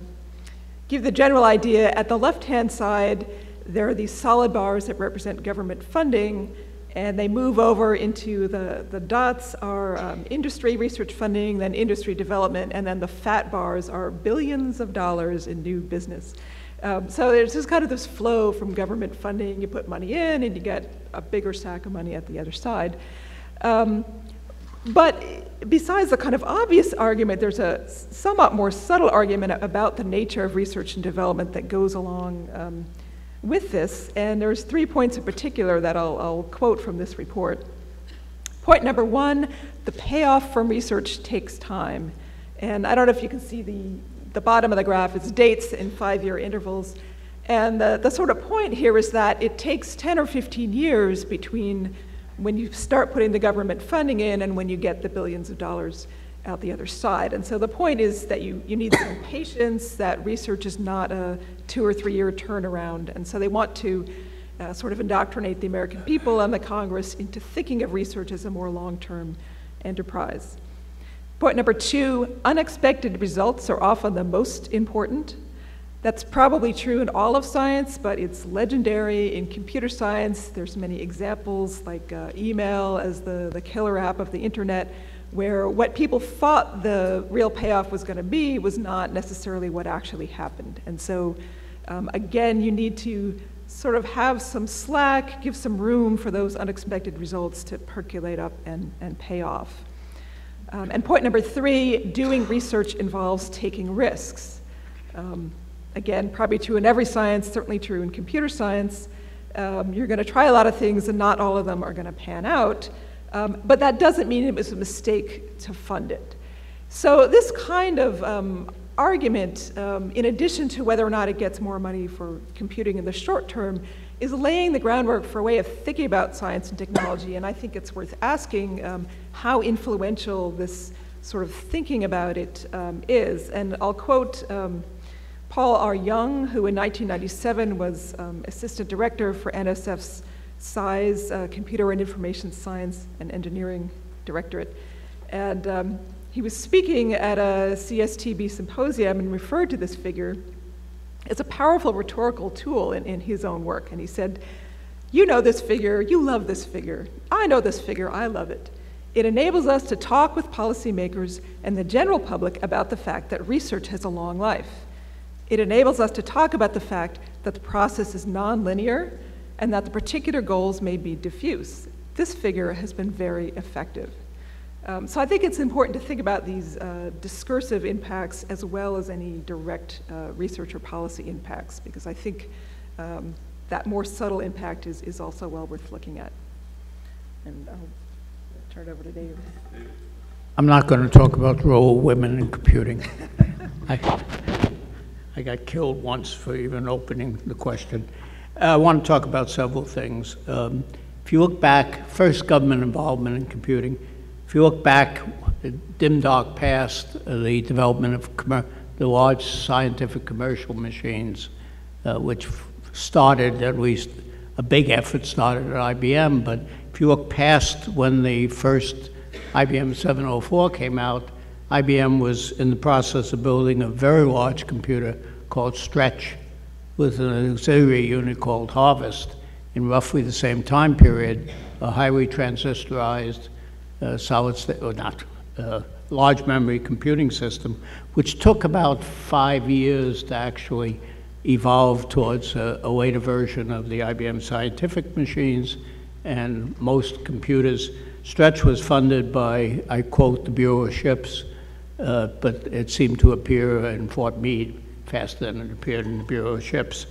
give the general idea. At the left-hand side, there are these solid bars that represent government funding, and they move over into the, the dots are um, industry research funding, then industry development, and then the fat bars are billions of dollars in new business. Um, so there's just kind of this flow from government funding. You put money in, and you get a bigger sack of money at the other side. Um, but besides the kind of obvious argument, there's a somewhat more subtle argument about the nature of research and development that goes along um, with this. And there's three points in particular that I'll, I'll quote from this report. Point number one, the payoff from research takes time. And I don't know if you can see the, the bottom of the graph, it's dates in five-year intervals. And the, the sort of point here is that it takes 10 or 15 years between when you start putting the government funding in and when you get the billions of dollars out the other side. And so the point is that you, you need some patience, that research is not a two or three year turnaround. And so they want to uh, sort of indoctrinate the American people and the Congress into thinking of research as a more long term enterprise. Point number two unexpected results are often the most important. That's probably true in all of science, but it's legendary in computer science. There's many examples, like uh, email as the, the killer app of the internet, where what people thought the real payoff was going to be was not necessarily what actually happened. And so, um, again, you need to sort of have some slack, give some room for those unexpected results to percolate up and, and pay off. Um, and point number three doing research involves taking risks. Um, again, probably true in every science, certainly true in computer science. Um, you're going to try a lot of things, and not all of them are going to pan out. Um, but that doesn't mean it was a mistake to fund it. So, this kind of um, argument, um, in addition to whether or not it gets more money for computing in the short term, is laying the groundwork for a way of thinking about science and technology. And I think it's worth asking um, how influential this sort of thinking about it um, is. And I'll quote. Paul R. Young, who in 1997 was um, assistant director for NSF's CISE uh, Computer and Information Science and Engineering Directorate. And um, he was speaking at a CSTB symposium and referred to this figure as a powerful rhetorical tool in, in his own work. And he said, You know this figure, you love this figure. I know this figure, I love it. It enables us to talk with policymakers and the general public about the fact that research has a long life. It enables us to talk about the fact that the process is nonlinear and that the particular goals may be diffuse. This figure has been very effective. Um, so I think it's important to think about these uh, discursive impacts as well as any direct uh, research or policy impacts, because I think um, that more subtle impact is, is also well worth looking at. And I'll turn it over to Dave. I'm not going to talk about the role of women in computing. I, I got killed once for even opening the question. Uh, I want to talk about several things. Um, if you look back, first government involvement in computing, if you look back, dim dark past uh, the development of the large scientific commercial machines, uh, which started at least a big effort started at IBM, but if you look past when the first IBM 704 came out, IBM was in the process of building a very large computer called Stretch with an auxiliary unit called Harvest in roughly the same time period, a highly transistorized uh, solid state, or not, uh, large memory computing system, which took about five years to actually evolve towards a, a later version of the IBM scientific machines and most computers. Stretch was funded by, I quote, the Bureau of Ships, uh, but it seemed to appear in Fort Meade faster than it appeared in the Bureau of Ships,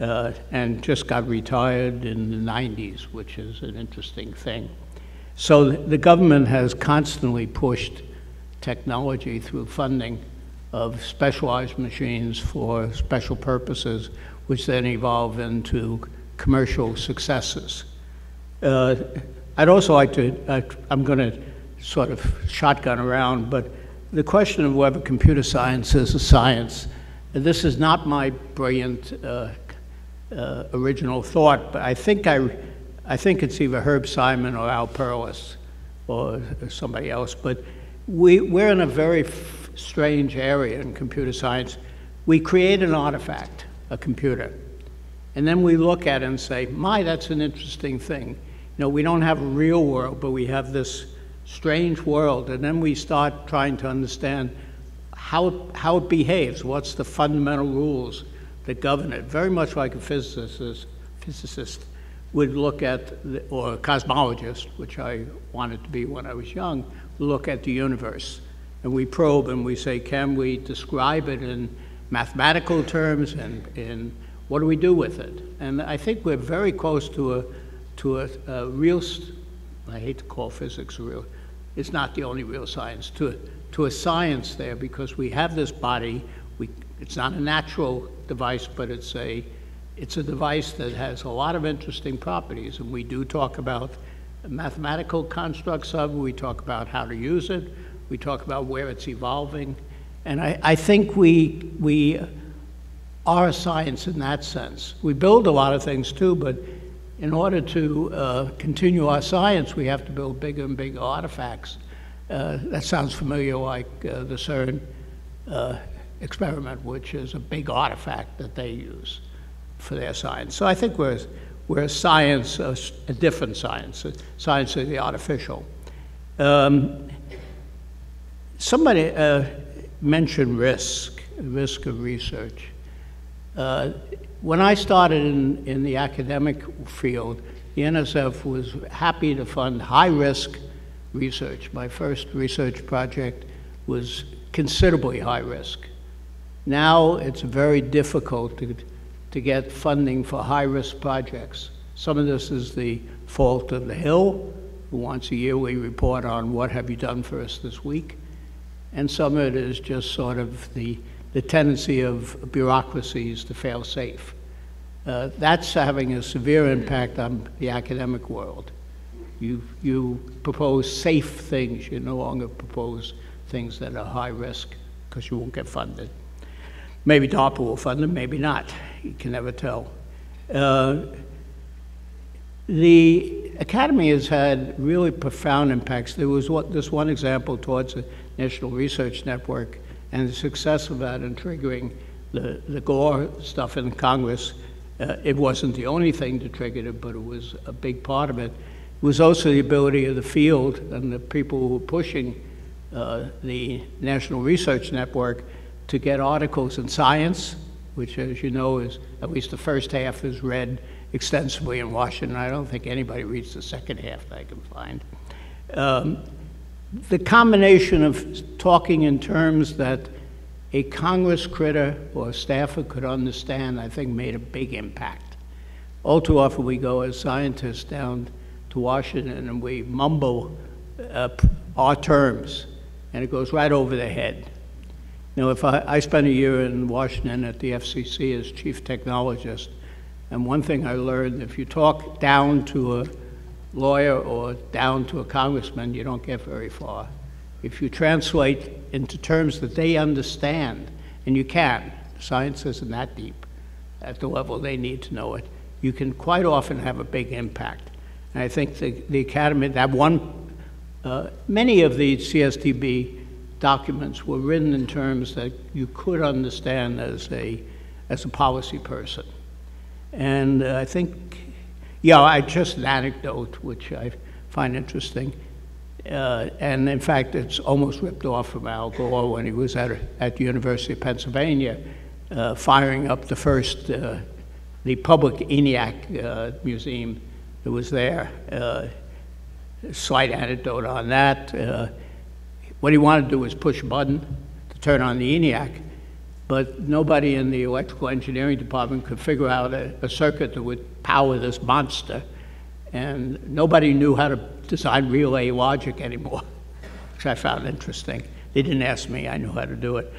uh, and just got retired in the 90s, which is an interesting thing. So the government has constantly pushed technology through funding of specialized machines for special purposes, which then evolve into commercial successes. Uh, I'd also like to, uh, I'm going to sort of shotgun around, but the question of whether computer science is a science this is not my brilliant uh, uh, original thought, but I think, I, I think it's either Herb Simon or Al Perlis or somebody else. But we, we're in a very strange area in computer science. We create an artifact, a computer, and then we look at it and say, my, that's an interesting thing. You know, we don't have a real world, but we have this strange world, and then we start trying to understand how it, how it behaves, what's the fundamental rules that govern it. Very much like a physicist, physicist would look at, the, or a cosmologist, which I wanted to be when I was young, look at the universe. And we probe and we say, can we describe it in mathematical terms and in what do we do with it? And I think we're very close to a, to a, a real, I hate to call physics real, it's not the only real science, to, to a science there because we have this body. We, it's not a natural device, but it's a, it's a device that has a lot of interesting properties. And we do talk about mathematical constructs of it. We talk about how to use it. We talk about where it's evolving. And I, I think we, we are a science in that sense. We build a lot of things too, but in order to uh, continue our science, we have to build bigger and bigger artifacts. Uh, that sounds familiar like uh, the CERN uh, experiment, which is a big artifact that they use for their science. So I think we're, we're science, a, a different science, a science of the artificial. Um, somebody uh, mentioned risk, risk of research. Uh, when I started in, in the academic field, the NSF was happy to fund high risk research. My first research project was considerably high risk. Now it's very difficult to, to get funding for high risk projects. Some of this is the fault of the Hill, who wants a yearly report on what have you done for us this week. And some of it is just sort of the, the tendency of bureaucracies to fail safe. Uh, that's having a severe impact on the academic world. You, you propose safe things, you no longer propose things that are high risk because you won't get funded. Maybe DARPA will fund them, maybe not. You can never tell. Uh, the Academy has had really profound impacts. There was what, this one example towards the National Research Network and the success of that in triggering the, the Gore stuff in Congress. Uh, it wasn't the only thing that triggered it, but it was a big part of it. Was also the ability of the field and the people who were pushing uh, the National Research Network to get articles in science, which, as you know, is at least the first half is read extensively in Washington. I don't think anybody reads the second half that I can find. Um, the combination of talking in terms that a Congress critter or staffer could understand, I think, made a big impact. All too often, we go as scientists down to Washington and we mumble uh, our terms, and it goes right over their head. Now, if I, I spent a year in Washington at the FCC as chief technologist, and one thing I learned, if you talk down to a lawyer or down to a congressman, you don't get very far. If you translate into terms that they understand, and you can, science isn't that deep at the level they need to know it, you can quite often have a big impact. And I think the, the Academy, that one, uh, many of the CSTB documents were written in terms that you could understand as a, as a policy person. And uh, I think, yeah, I just an anecdote which I find interesting. Uh, and in fact, it's almost ripped off from Al Gore when he was at, at the University of Pennsylvania, uh, firing up the first, uh, the public ENIAC uh, museum that was there. Uh, slight anecdote on that. Uh, what he wanted to do was push a button to turn on the ENIAC, but nobody in the electrical engineering department could figure out a, a circuit that would power this monster. And nobody knew how to design relay logic anymore, which I found interesting. They didn't ask me, I knew how to do it.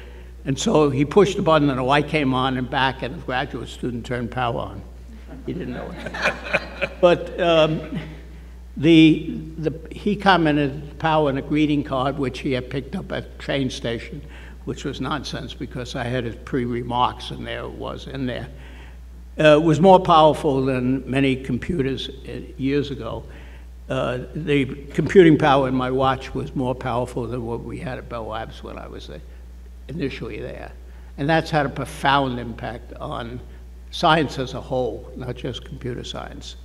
And so he pushed the button and a light came on and back and a graduate student turned power on. He didn't know it. but um, the, the, he commented power on a greeting card, which he had picked up at a train station, which was nonsense because I had his pre-remarks and there it was in there. Uh, was more powerful than many computers uh, years ago. Uh, the computing power in my watch was more powerful than what we had at Bell Labs when I was there, initially there. And that's had a profound impact on science as a whole, not just computer science.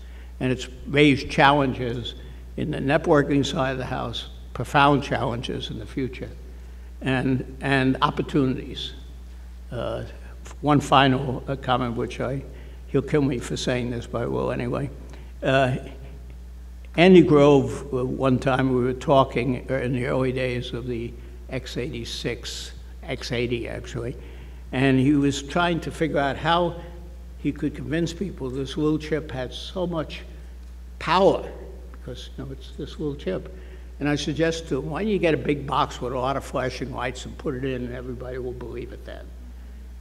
And it's raised challenges in the networking side of the house, profound challenges in the future, and, and opportunities. Uh, one final uh, comment, which I, he'll kill me for saying this, but I will anyway. Uh, Andy Grove, uh, one time we were talking uh, in the early days of the x86, x80 actually, and he was trying to figure out how he could convince people this little chip had so much power, because you know, it's this little chip. And I suggest to him, why don't you get a big box with a lot of flashing lights and put it in, and everybody will believe it then.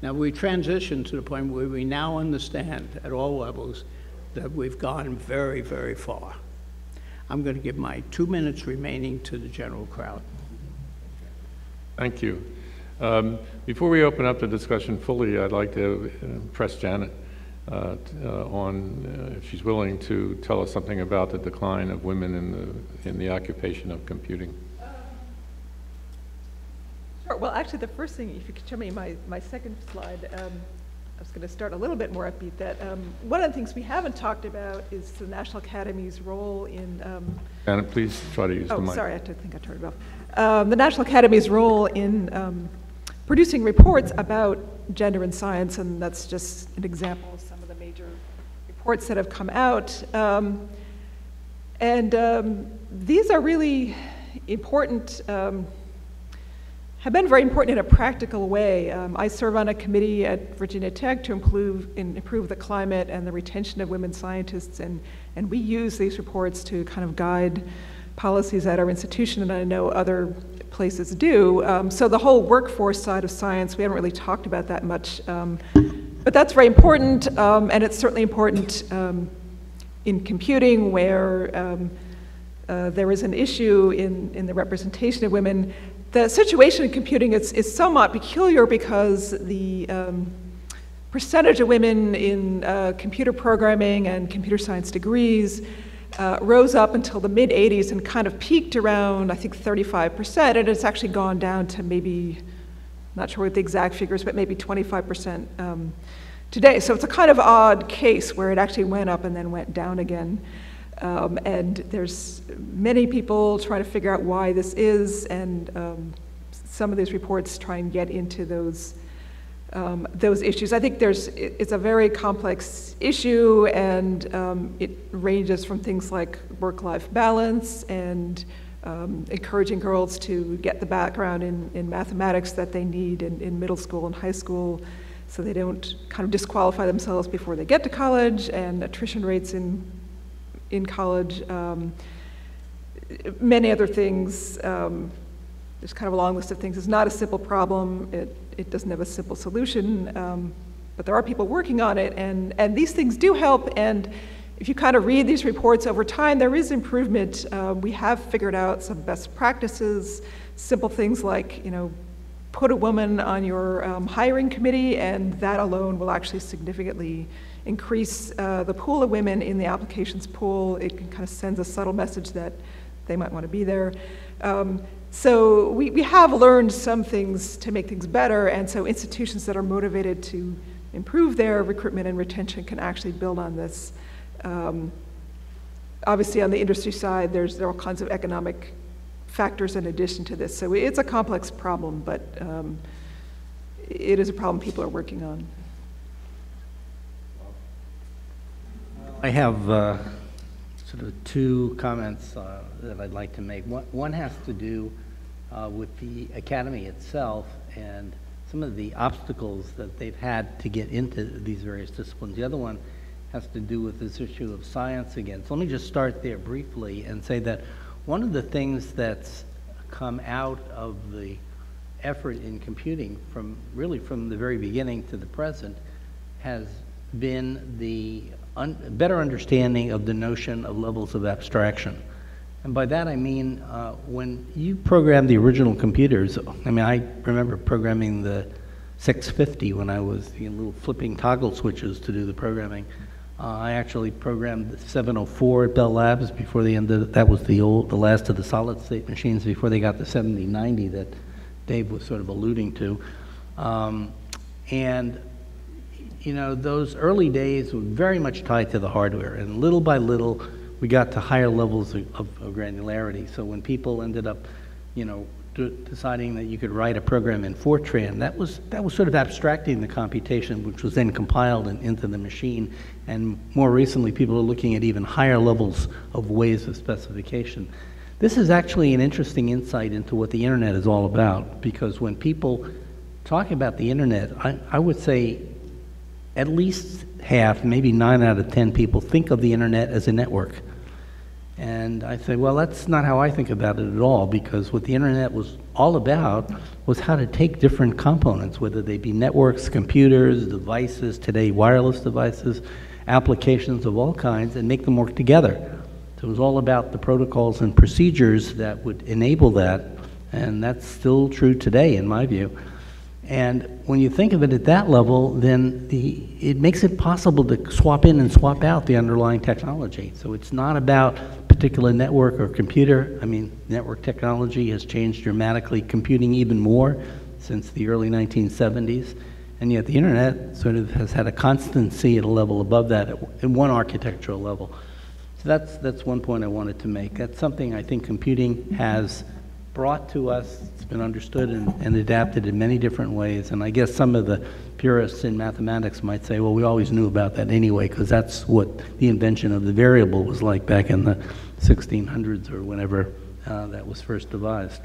Now, we transition to the point where we now understand at all levels that we've gone very, very far. I'm going to give my two minutes remaining to the general crowd. Thank you. Um, Before we open up the discussion fully, I'd like to uh, press Janet uh, uh, on, uh, if she's willing to tell us something about the decline of women in the, in the occupation of computing. Sure, well, actually, the first thing, if you could show me my, my second slide, um, I was going to start a little bit more upbeat, that um, one of the things we haven't talked about is the National Academy's role in um, please try to use the Oh, mic. sorry, I think I turned it off. Um, The National Academy's role in um, producing reports about gender and science, and that's just an example of some of the major reports that have come out. Um, And um, these are really important, um, have been very important in a practical way. Um, I serve on a committee at Virginia Tech to improve, improve the climate and the retention of women scientists, and, and we use these reports to kind of guide policies at our institution, and I know other places do. Um, so the whole workforce side of science, we haven't really talked about that much, um, but that's very important, um, and it's certainly important um, in computing where um, uh, there is an issue in, in the representation of women. The situation in computing is, is somewhat peculiar because the um, percentage of women in uh, computer programming and computer science degrees uh, rose up until the mid 80s and kind of peaked around, I think, 35%, and it's actually gone down to maybe, not sure what the exact figures, but maybe 25% um, today. So it's a kind of odd case where it actually went up and then went down again. Um, and there's many people trying to figure out why this is, and um, some of these reports try and get into those um, those issues. I think there's it's a very complex issue, and um, it ranges from things like work-life balance and um, encouraging girls to get the background in, in mathematics that they need in, in middle school and high school, so they don't kind of disqualify themselves before they get to college, and attrition rates in in college. Um, many other things. Um, there's kind of a long list of things. It's not a simple problem. It, it doesn't have a simple solution, um, but there are people working on it, and, and these things do help. And if you kind of read these reports over time, there is improvement. Uh, we have figured out some best practices, simple things like, you know, put a woman on your um, hiring committee, and that alone will actually significantly increase uh, the pool of women in the applications pool. It kind of sends a subtle message that they might want to be there. Um, so we, we have learned some things to make things better, and so institutions that are motivated to improve their recruitment and retention can actually build on this. Um, obviously, on the industry side, there's there are all kinds of economic factors in addition to this. So it's a complex problem, but um, it is a problem people are working on. I have uh, sort of two comments uh, that I'd like to make. One one has to do uh, with the academy itself and some of the obstacles that they've had to get into these various disciplines. The other one has to do with this issue of science again. So let me just start there briefly and say that one of the things that's come out of the effort in computing from really from the very beginning to the present has been the un- better understanding of the notion of levels of abstraction. And by that I mean, uh, when you programmed the original computers, I mean, I remember programming the 650 when I was you know, little flipping toggle switches to do the programming. Uh, I actually programmed the 704 at Bell Labs before they ended, that was the old, the last of the solid state machines before they got the 7090 that Dave was sort of alluding to. Um, and you know, those early days were very much tied to the hardware, and little by little, we got to higher levels of, of, of granularity. So when people ended up, you know, deciding that you could write a program in Fortran, that was that was sort of abstracting the computation, which was then compiled in, into the machine. And more recently, people are looking at even higher levels of ways of specification. This is actually an interesting insight into what the internet is all about, because when people talk about the internet, I, I would say at least half, maybe nine out of ten people think of the internet as a network. And I say, well, that's not how I think about it at all, because what the internet was all about was how to take different components, whether they be networks, computers, devices, today wireless devices, applications of all kinds, and make them work together. So it was all about the protocols and procedures that would enable that, And that's still true today, in my view. And when you think of it at that level, then the, it makes it possible to swap in and swap out the underlying technology. So it's not about particular network or computer. I mean, network technology has changed dramatically, computing even more since the early 1970s. And yet the internet sort of has had a constancy at a level above that, at one architectural level. So that's, that's one point I wanted to make. That's something I think computing has brought to us. It's been understood and, and adapted in many different ways. And I guess some of the purists in mathematics might say, well, we always knew about that anyway, because that's what the invention of the variable was like back in the 1600s or whenever uh, that was first devised.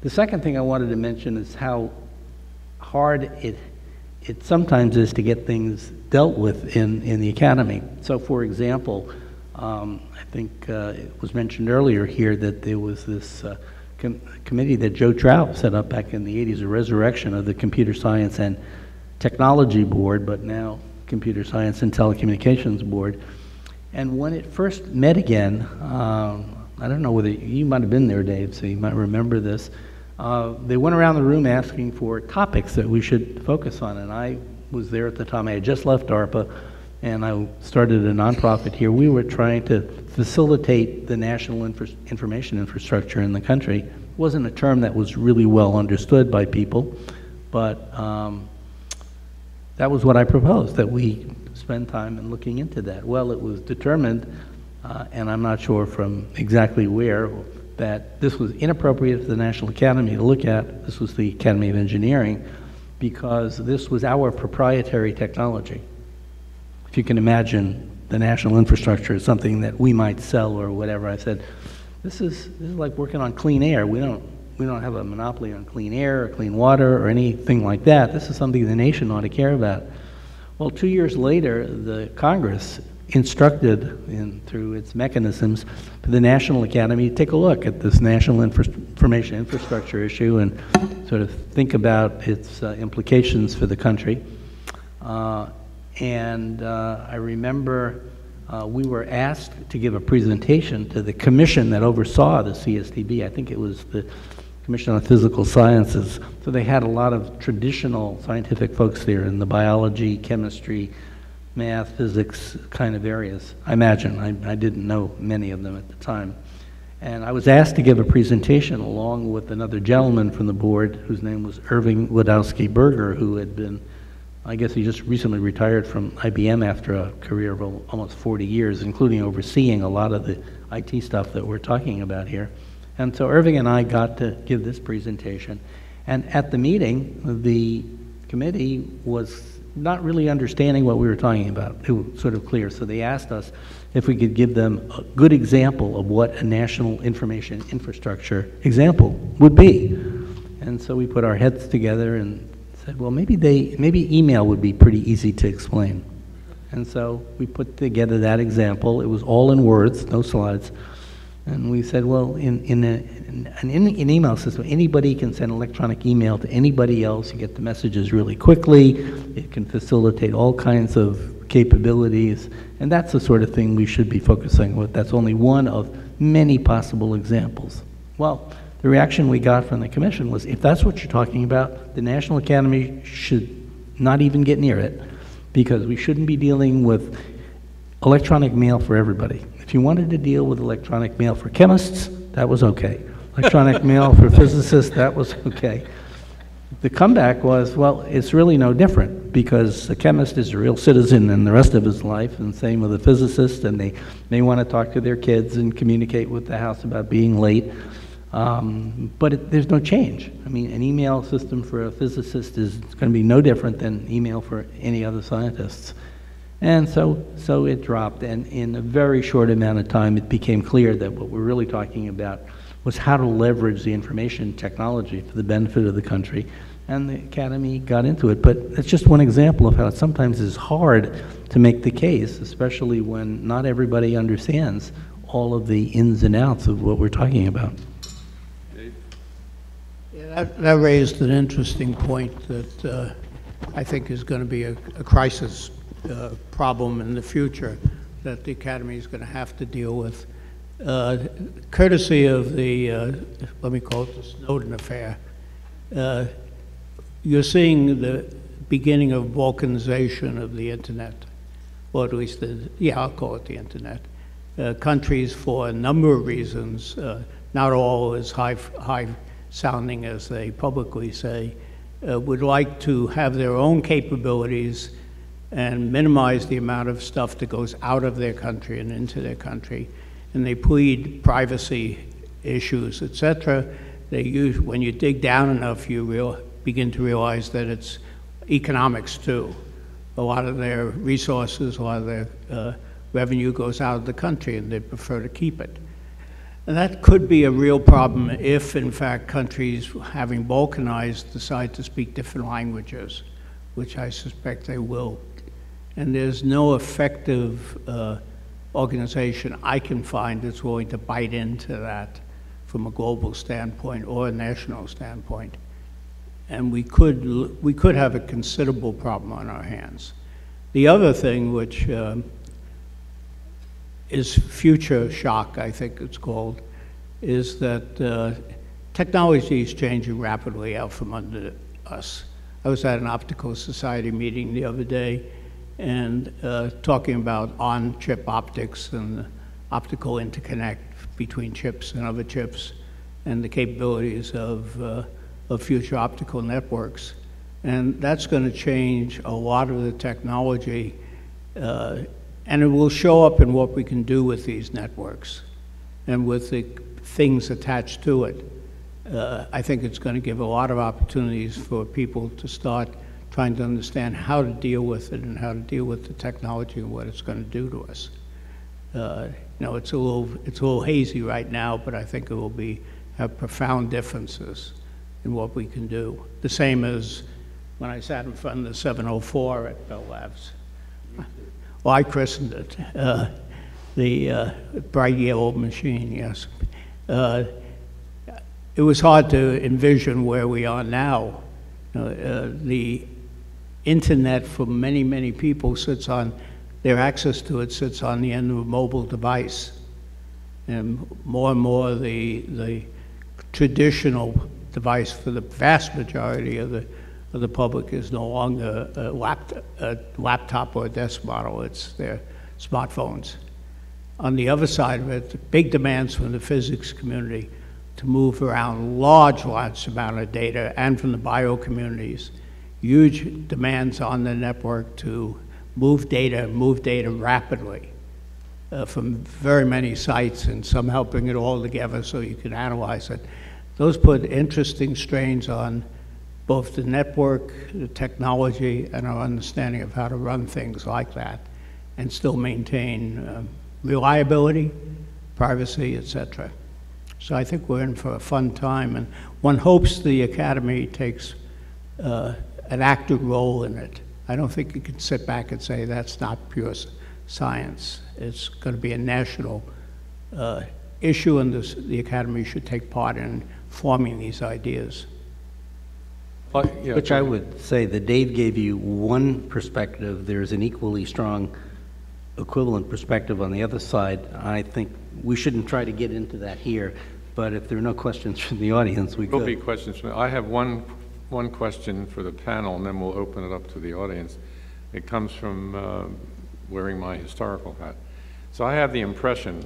The second thing I wanted to mention is how hard it, it sometimes is to get things dealt with in, in the academy. So, for example, um, I think uh, it was mentioned earlier here that there was this uh, com- committee that Joe Traub set up back in the 80s, a resurrection of the Computer Science and Technology Board, but now Computer Science and Telecommunications Board. And when it first met again, um, I don't know whether you might have been there, Dave, so you might remember this. Uh, they went around the room asking for topics that we should focus on, and I was there at the time. I had just left DARPA, and I started a nonprofit here. We were trying to facilitate the national infra- information infrastructure in the country. It wasn't a term that was really well understood by people, but um, that was what I proposed, that we spend time in looking into that. Well, it was determined, uh, and I'm not sure from exactly where, that this was inappropriate for the National Academy to look at. This was the Academy of Engineering, because this was our proprietary technology. If you can imagine the national infrastructure is something that we might sell or whatever, I said, this is, this is like working on clean air. We don't, we don't have a monopoly on clean air or clean water or anything like that. This is something the nation ought to care about. Well, two years later, the Congress instructed in, through its mechanisms for the National Academy to take a look at this national infra- information infrastructure issue and sort of think about its uh, implications for the country. Uh, and uh, I remember uh, we were asked to give a presentation to the commission that oversaw the CSTB. I think it was the Commission on Physical Sciences. So they had a lot of traditional scientific folks there in the biology, chemistry, math, physics kind of areas. I imagine. I, I didn't know many of them at the time. And I was asked to give a presentation along with another gentleman from the board whose name was Irving Wladawsky-Berger, who had been, I guess he just recently retired from IBM after a career of almost 40 years, including overseeing a lot of the IT stuff that we're talking about here. And so Irving and I got to give this presentation. And at the meeting, the committee was not really understanding what we were talking about. It was sort of clear. So they asked us if we could give them a good example of what a national information infrastructure example would be. And so we put our heads together and said, well, maybe they, maybe email would be pretty easy to explain. And so we put together that example. It was all in words, no slides. And we said, well, in, in, a, in an, email system, anybody can send electronic email to anybody else. You get the messages really quickly. It can facilitate all kinds of capabilities. And that's the sort of thing we should be focusing with. That's only one of many possible examples. Well, the reaction we got from the commission was if that's what you're talking about, the National Academy should not even get near it because we shouldn't be dealing with electronic mail for everybody. If you wanted to deal with electronic mail for chemists, that was okay. Electronic mail for physicists, that was okay. The comeback was, well, it's really no different because a chemist is a real citizen in the rest of his life, and same with a physicist, and they may want to talk to their kids and communicate with the house about being late. Um, but it, there's no change. I mean, an email system for a physicist is going to be no different than email for any other scientists. And so, so it dropped, and in a very short amount of time, it became clear that what we're really talking about was how to leverage the information technology for the benefit of the country. And the Academy got into it, but it's just one example of how it sometimes is hard to make the case, especially when not everybody understands all of the ins and outs of what we're talking about. Yeah, That that raised an interesting point that uh, I think is going to be a a crisis uh, problem in the future that the Academy is going to have to deal with. uh, courtesy of the, uh, let me call it the Snowden affair, uh, you're seeing the beginning of balkanization of the internet, or at least the, yeah, I'll call it the internet. Uh, countries, for a number of reasons, uh, not all as high, high sounding as they publicly say, would like to have their own capabilities and minimize the amount of stuff that goes out of their country and into their country. And they plead privacy issues, et cetera. They use, when you dig down enough, you real, begin to realize that it's economics too. A lot of their resources, a lot of their uh, revenue goes out of the country and they prefer to keep it. And that could be a real problem if, in fact, countries having balkanized decide to speak different languages, which I suspect they will. And there's no effective uh, organization I can find that's willing to bite into that from a global standpoint or a national standpoint. And we could, we could have a considerable problem on our hands. The other thing, which um, is future shock, I think it's called, is that uh, technology is changing rapidly out from under us. I was at an optical society meeting the other day and uh, talking about on-chip optics and optical interconnect between chips and other chips and the capabilities of, uh, of future optical networks. And that's going to change a lot of the technology uh, and it will show up in what we can do with these networks and with the things attached to it. Uh, I think it's going to give a lot of opportunities for people to start trying to understand how to deal with it and how to deal with the technology and what it's going to do to us. Uh, you know, it's a little it's a little hazy right now, but I think it will be have profound differences in what we can do. The same as when I sat in front of the 704 at Bell Labs. Well, I christened it uh, the uh, bright yellow machine. Yes, uh, it was hard to envision where we are now. Uh, the internet for many, many people sits on their access to it sits on the end of a mobile device, and more and more the the traditional device for the vast majority of the of the public is no longer a, laptop, a laptop or a desk model, it's their smartphones. On the other side of it, big demands from the physics community to move around large, large amount of data and from the bio communities. Huge demands on the network to move data, move data rapidly uh, from very many sites and somehow bring it all together so you can analyze it. Those put interesting strains on both the network, the technology, and our understanding of how to run things like that and still maintain uh, reliability, privacy, etc. So I think we're in for a fun time, and one hopes the Academy takes uh, an active role in it. I don't think you can sit back and say that's not pure science. It's going to be a national uh, issue, and this, the Academy should take part in forming these ideas. Uh, yeah, Which I would say that Dave gave you one perspective, there's an equally strong equivalent perspective on the other side. I think we shouldn't try to get into that here, but if there are no questions from the audience, we There'll be could. questions. from- I have one, one question for the panel, and then we'll open it up to the audience. It comes from uh, wearing my historical hat. So I have the impression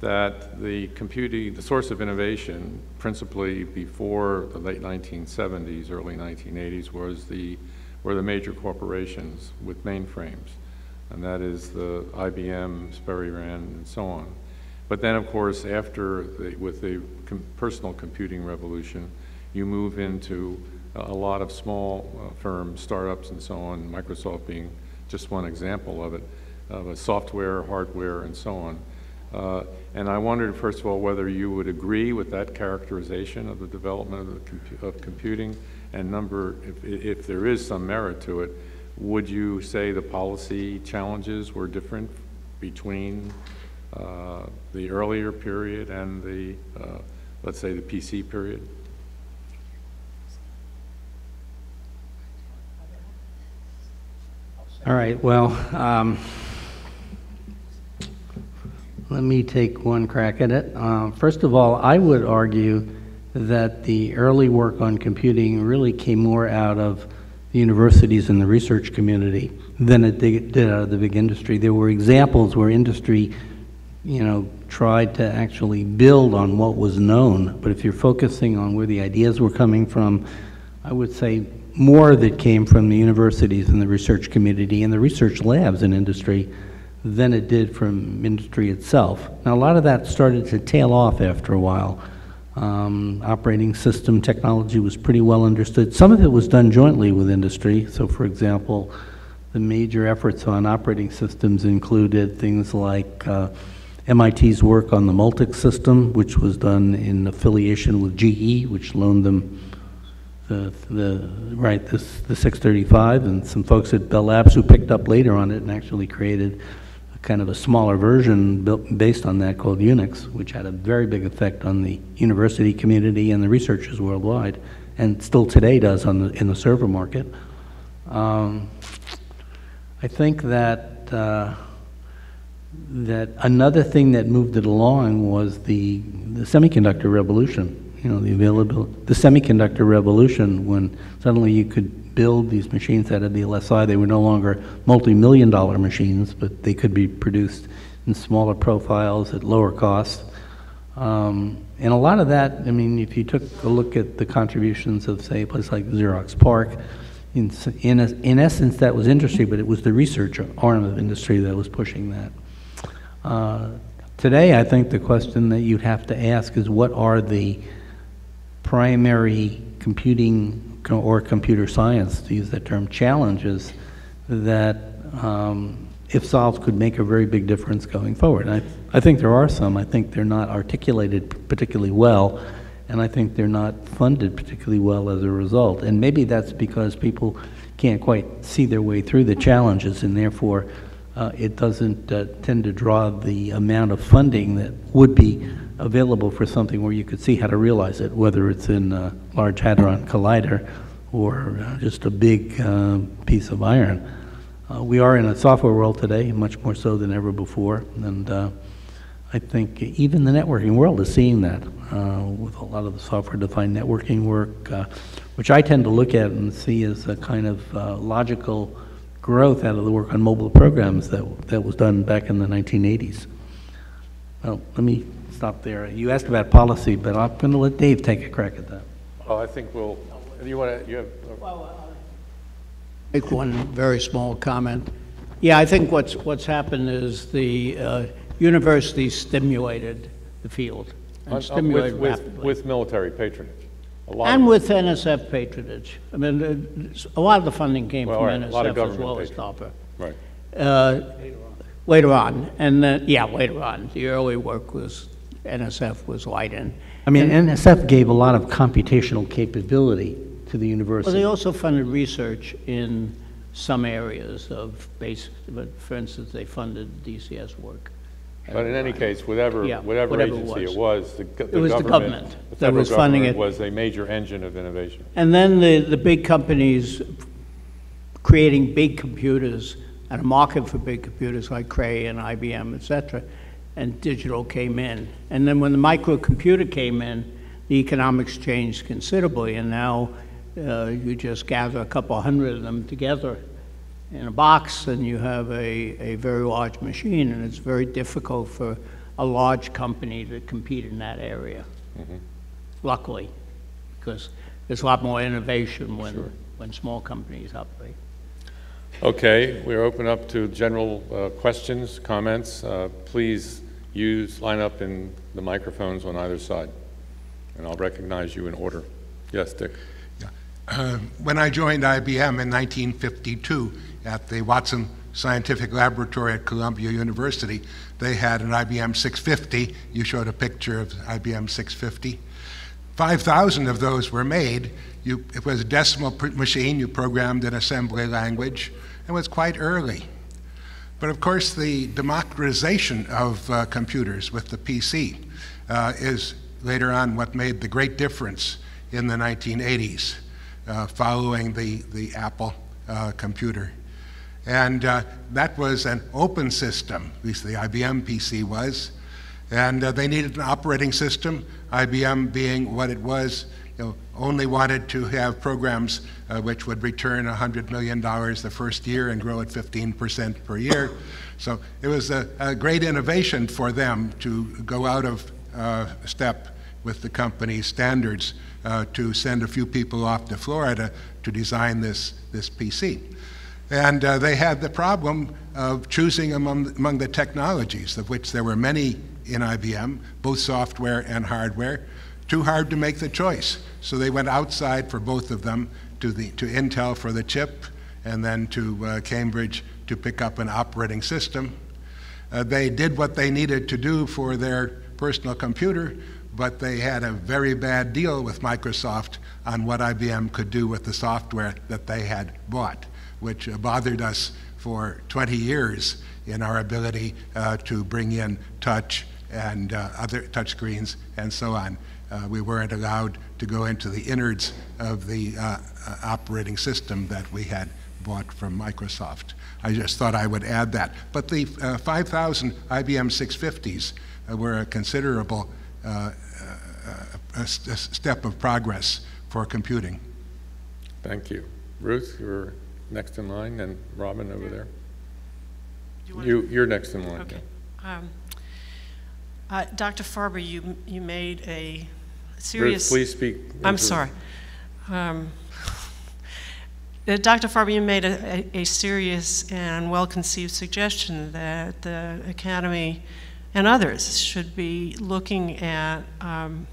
that the computing, the source of innovation, principally before the late 1970s, early 1980s, was the, were the major corporations with mainframes. And that is the IBM, Sperry Rand, and so on. But then, of course, after, the, with the com personal computing revolution, you move into a, lot of small uh, firms, startups, and so on, Microsoft being just one example of it, of software, hardware, and so on. Uh, and I wondered, first of all, whether you would agree with that characterization of the development of, the of computing, and number, if, if there is some merit to it, would you say the policy challenges were different between uh, the earlier period and the, uh, let's say, the PC period? All right, well, um, let me take one crack at it. Uh, First of all, I would argue that the early work on computing really came more out of the universities and the research community than it did did out of the big industry. There were examples where industry, you know, tried to actually build on what was known, but if you're focusing on where the ideas were coming from, I would say more that came from the universities and the research community and the research labs in industry than it did from industry itself. Now, a lot of that started to tail off after a while. Um, operating system technology was pretty well understood. Some of it was done jointly with industry. So, for example, the major efforts on operating systems included things like uh, MIT's work on the Multics system, which was done in affiliation with GE, which loaned them the, the, right, this, the 635, and some folks at Bell Labs who picked up later on it and actually created a kind of a smaller version built, based on that called Unix, which had a very big effect on the university community and the researchers worldwide, and still today does on the, in the server market. Um, I think that, uh, that another thing that moved it along was the, the semiconductor revolution you know, the availability, the semiconductor revolution, when suddenly you could build these machines out of the LSI, they were no longer multi-million dollar machines, but they could be produced in smaller profiles at lower costs. Um, and a lot of that, I mean, if you took a look at the contributions of, say, a place like Xerox PARC, in, in, in essence, that was industry, but it was the research arm of industry that was pushing that. Uh, today, I think the question that you'd have to ask is what are the primary computing co- or computer science, to use that term, challenges that, um, if solved, could make a very big difference going forward. And I, I think there are some. I think they're not articulated particularly well, and I think they're not funded particularly well as a result. And maybe that's because people can't quite see their way through the challenges, and therefore uh, it doesn't uh, tend to draw the amount of funding that would be available for something where you could see how to realize it, whether it's in a Large Hadron Collider or uh, just a big uh, piece of iron. Uh, we are in a software world today, much more so than ever before, and uh, I think even the networking world is seeing that uh, with a lot of the software-defined networking work, uh, which I tend to look at and see as a kind of logical growth out of the work on mobile programs that, that was done back in the 1980s. Well, let me stop there. You asked about policy, but I'm going to let Dave take a crack at that. Well, I think we'll, you want to, you have, Make one very small comment. Yeah, I think what's, what's happened is the uh, university stimulated the field, and on- stimulated with, with, rapidly. with military patronage. A lot And with NSF patronage. I mean, uh, a lot of the funding came Well, from all right, a lot of NSF as government well as patronage. DARPA. Right. Uh, Later on, and then, yeah, later on. The early work was, NSF was light in. I mean, NSF gave a lot of computational capability to the Well, university. they also funded research in some areas of basic, but for instance, they funded DCS work. But in any case, whatever, Yeah, whatever whatever it agency was. it was, the go- the It was the government. government the that federal was funding it. Was a major engine of innovation. And then the, the big companies creating big computers and a market for big computers like Cray and IBM, et cetera, and digital came in. And then when the microcomputer came in, the economics changed considerably, and now uh, you just gather a couple hundred of them together in a box, and you have a, a very large machine, and it's very difficult for a large company to compete in that area. Luckily, because there's a lot more innovation when, when small companies operate. Okay, we're open up to general uh, questions, comments. Uh, Please use, line up in the microphones on either side, and I'll recognize you in order. Yes, Dick? Uh, When I joined IBM in 1952 at the Watson Scientific Laboratory at Columbia University, they had an IBM 650. You showed a picture of IBM 650. 5,000 of those were made. You, it was a decimal machine. You programmed in assembly language. It was quite early. But of course, the democratization of uh, computers with the PC uh, is later on what made the great difference in the 1980s, uh, following the, the Apple uh, computer. And uh, that was an open system, at least the IBM PC was. And uh, they needed an operating system, IBM being what it was, you know, only wanted to have programs uh, which would return $100 million the first year and grow at 15% per year. So it was a, a great innovation for them to go out of uh, step with the company's standards uh, to send a few people off to Florida to design this, this PC. And uh, they had the problem of choosing among, among the technologies, of which there were many in IBM, both software and hardware. Too hard to make the choice. So they went outside for both of them to, the, to Intel for the chip and then to uh, Cambridge to pick up an operating system. Uh, they did what they needed to do for their personal computer, but they had a very bad deal with Microsoft on what IBM could do with the software that they had bought, which bothered us for 20 years in our ability uh, to bring in touch and uh, other touchscreens and so on. Uh, we weren't allowed to go into the innards of the uh, uh, operating system that we had bought from Microsoft. I just thought I would add that. But the uh, 5,000 IBM 650s uh, were a considerable uh, a, a step of progress for computing. Thank you. Ruth, you're next in line, and Robin over there. You, you you're next in line. Okay. Um, uh, Dr. Farber, you, you made a serious... Ruth, please speak. I'm sorry. Um, uh, Dr. Farber, you made a, a, a serious and well-conceived suggestion that the Academy and others should be looking at um,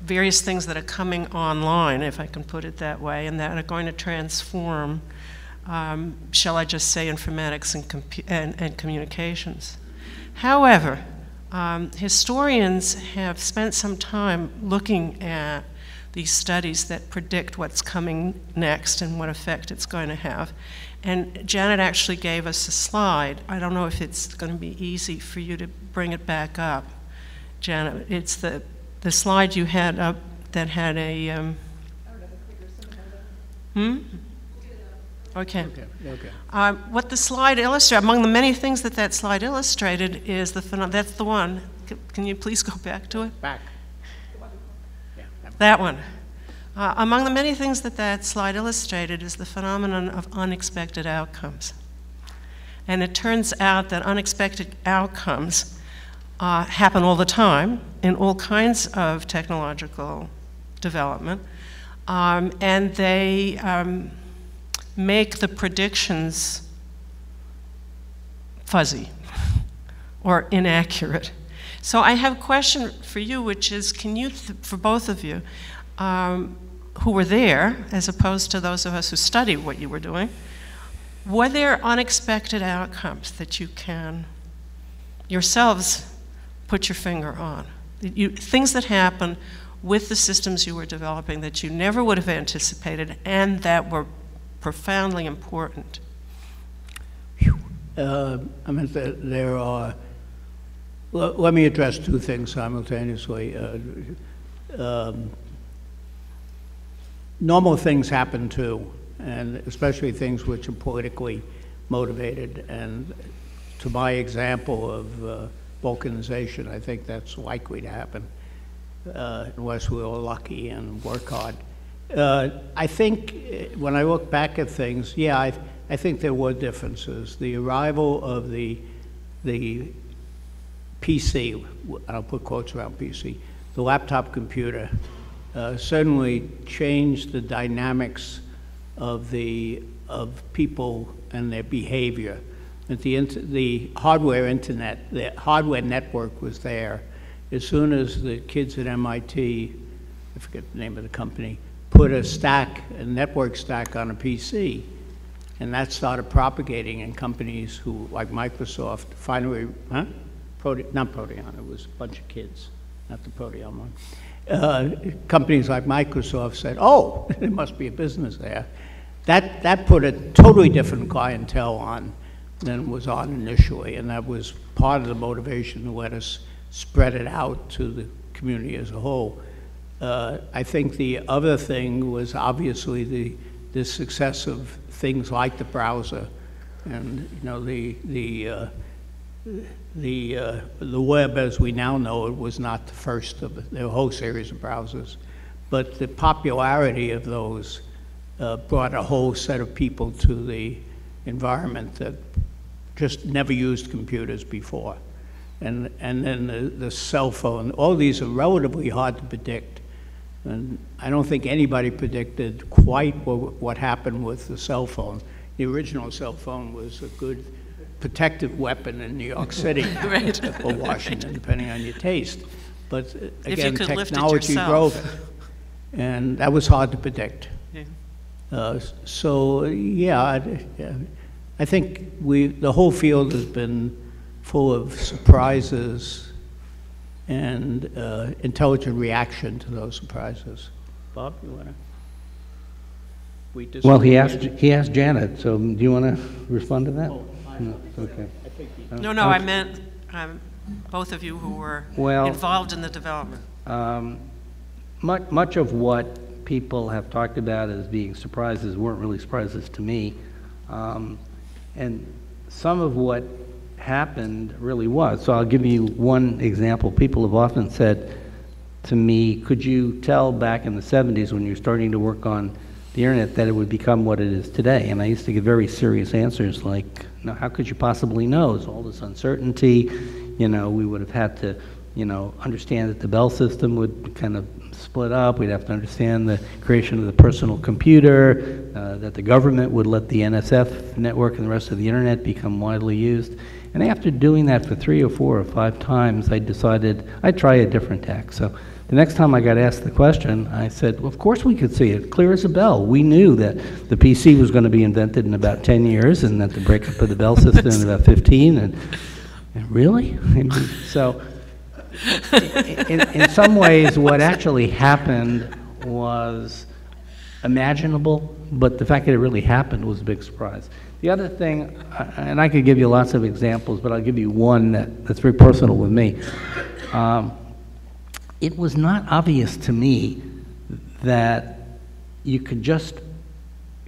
various things that are coming online, if I can put it that way, and that are going to transform, um, shall I just say, informatics and, and, and communications. However, um, historians have spent some time looking at these studies that predict what's coming next and what effect it's going to have. And Janet actually gave us a slide. I don't know if it's going to be easy for you to bring it back up, Janet. It's the, the slide you had up that had a. Um, hmm? Okay. Okay, okay. Um, what the slide illustrated, among the many things that that slide illustrated, is the phenom- that's the one. C- Can you please go back to it? Back. That one. Uh, among the many things that that slide illustrated is the phenomenon of unexpected outcomes. And it turns out that unexpected outcomes uh, happen all the time in all kinds of technological development. Um, and they um, make the predictions fuzzy or inaccurate. So I have a question for you, which is, can you, for both of you, um, who were there, as opposed to those of us who study what you were doing, were there unexpected outcomes that you can yourselves put your finger on? You, things that happen with the systems you were developing that you never would have anticipated and that were profoundly important. Uh, I mean, there, there are, let me address two things simultaneously. Uh, um, normal things happen too, and especially things which are politically motivated. And to my example of uh, balkanization, I think that's likely to happen uh, unless we are lucky and work hard. Uh, I think uh, when I look back at things, yeah, I, I think there were differences. The arrival of the, the PC, I'll put quotes around PC, the laptop computer, uh, certainly changed the dynamics of the of people and their behavior. The the hardware internet, the hardware network was there. As soon as the kids at MIT, I forget the name of the company, put a stack, a network stack on a PC, and that started propagating in companies who, like Microsoft, finally, huh? Not Proteon, it was a bunch of kids, not the Proteon one. Uh, companies like Microsoft said, oh, there must be a business there. That, that put a totally different clientele on than was on initially, and that was part of the motivation to let us spread it out to the community as a whole. Uh, I think the other thing was obviously the, the success of things like the browser and you know the, the uh, the, uh, the web as we now know it was not the first of, a whole series of browsers. But the popularity of those uh, brought a whole set of people to the environment that just never used computers before. And, and then the, the cell phone, all these are relatively hard to predict. And I don't think anybody predicted quite what, what happened with the cell phone. The original cell phone was a good protective weapon in New York City Right. or Washington, depending on your taste. But you again, could lift it technology drove it. And that was hard to predict. Yeah. Uh, So, yeah, I- yeah, I think we, the whole field has been full of surprises and uh, intelligent reaction to those surprises. Bob, you want to? We Well, he asked, he asked Janet, so do you want to respond to that? Oh, No, Okay. No, no, I meant um, both of you who were Well- involved in the development. Um, Much, much of what people have talked about as being surprises weren't really surprises to me. Um, And some of what happened really was. So I'll give you one example. People have often said to me, could you tell back in the 70s when you were starting to work on the internet that it would become what it is today? And I used to get very serious answers like, no, how could you possibly know? There's all this uncertainty. You know, we would have had to, you know, understand that the Bell system would kind of split up. We'd have to understand the creation of the personal computer, uh, that the government would let the NSF network and the rest of the internet become widely used. And after doing that for three or four or five times, I decided I'd try a different tack. So the next time I got asked the question, I said, well, of course we could see it, clear as a bell. We knew that the PC was going to be invented in about 10 years and that the breakup of the Bell system in about 15. And, and really? So in, in some ways, what actually happened was imaginable, but the fact that it really happened was a big surprise. The other thing, uh, and I could give you lots of examples, but I'll give you one that, that's very personal with me. Um, it was not obvious to me that you could just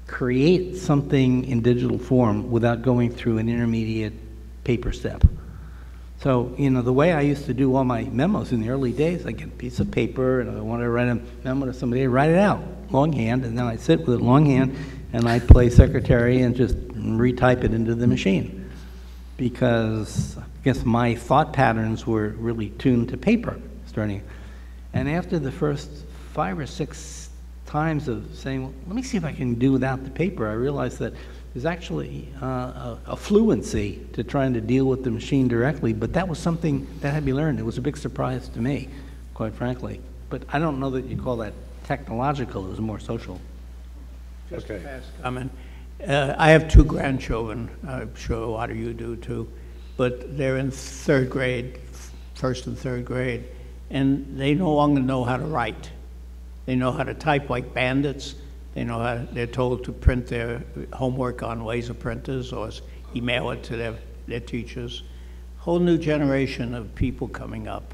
create something in digital form without going through an intermediate paper step. So, you know, the way I used to do all my memos in the early days, I get a piece of paper and I want to write a memo to somebody, I write it out longhand, and then I sit with it longhand and I play secretary and just retype it into the machine. Because I guess my thought patterns were really tuned to paper starting. And after the first five or six times of saying, well, let me see if I can do without the paper, I realized that there's actually uh, a, a fluency to trying to deal with the machine directly, but that was something that had to be learned. It was a big surprise to me, quite frankly. But I don't know that you call that technological, it was more social. Okay. comment. Uh, I have two grandchildren, I'm sure a lot of you do too, but they're in third grade, first and third grade, and they no longer know how to write. They know how to type like bandits. They know how, they're told to print their homework on laser printers or s- email it to their, their teachers. Whole new generation of people coming up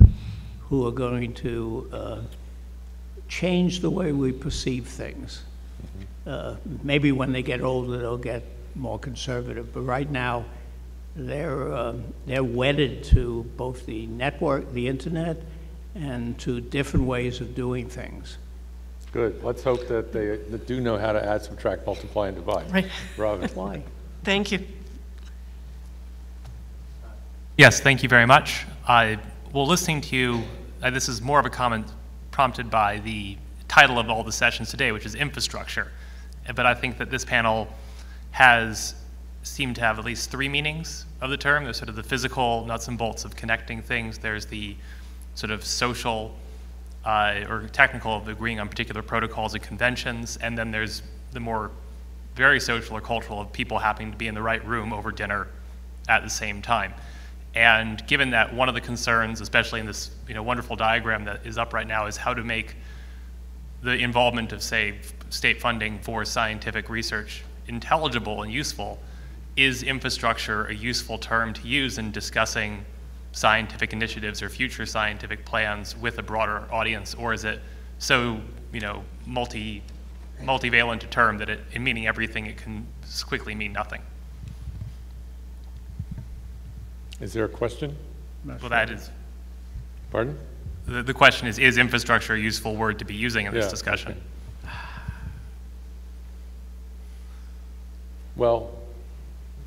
who are going to uh, change the way we perceive things. Uh, Maybe when they get older, they'll get more conservative, but right now, they're, um, they're wedded to both the network, the internet, and to different ways of doing things. Good. Let's hope that they do know how to add, subtract, multiply, and divide. Right. Robin? Why? Thank you. Yes, thank you very much. I, well, listening to you, uh, this is more of a comment prompted by the title of all the sessions today, which is infrastructure. But I think that this panel has seemed to have at least three meanings of the term. There's sort of the physical nuts and bolts of connecting things. There's the sort of social uh, or technical of agreeing on particular protocols and conventions, and then there's the more very social or cultural of people happening to be in the right room over dinner at the same time. And given that one of the concerns, especially in this you know, wonderful diagram that is up right now, is how to make the involvement of, say, state funding for scientific research intelligible and useful, is infrastructure a useful term to use in discussing scientific initiatives or future scientific plans with a broader audience, or is it so, you know, multi, multivalent a term that it, in meaning everything, it can quickly mean nothing? Is there a question? Well, that is, Pardon? The, the question is, is infrastructure a useful word to be using in this Yeah, discussion? okay. Well,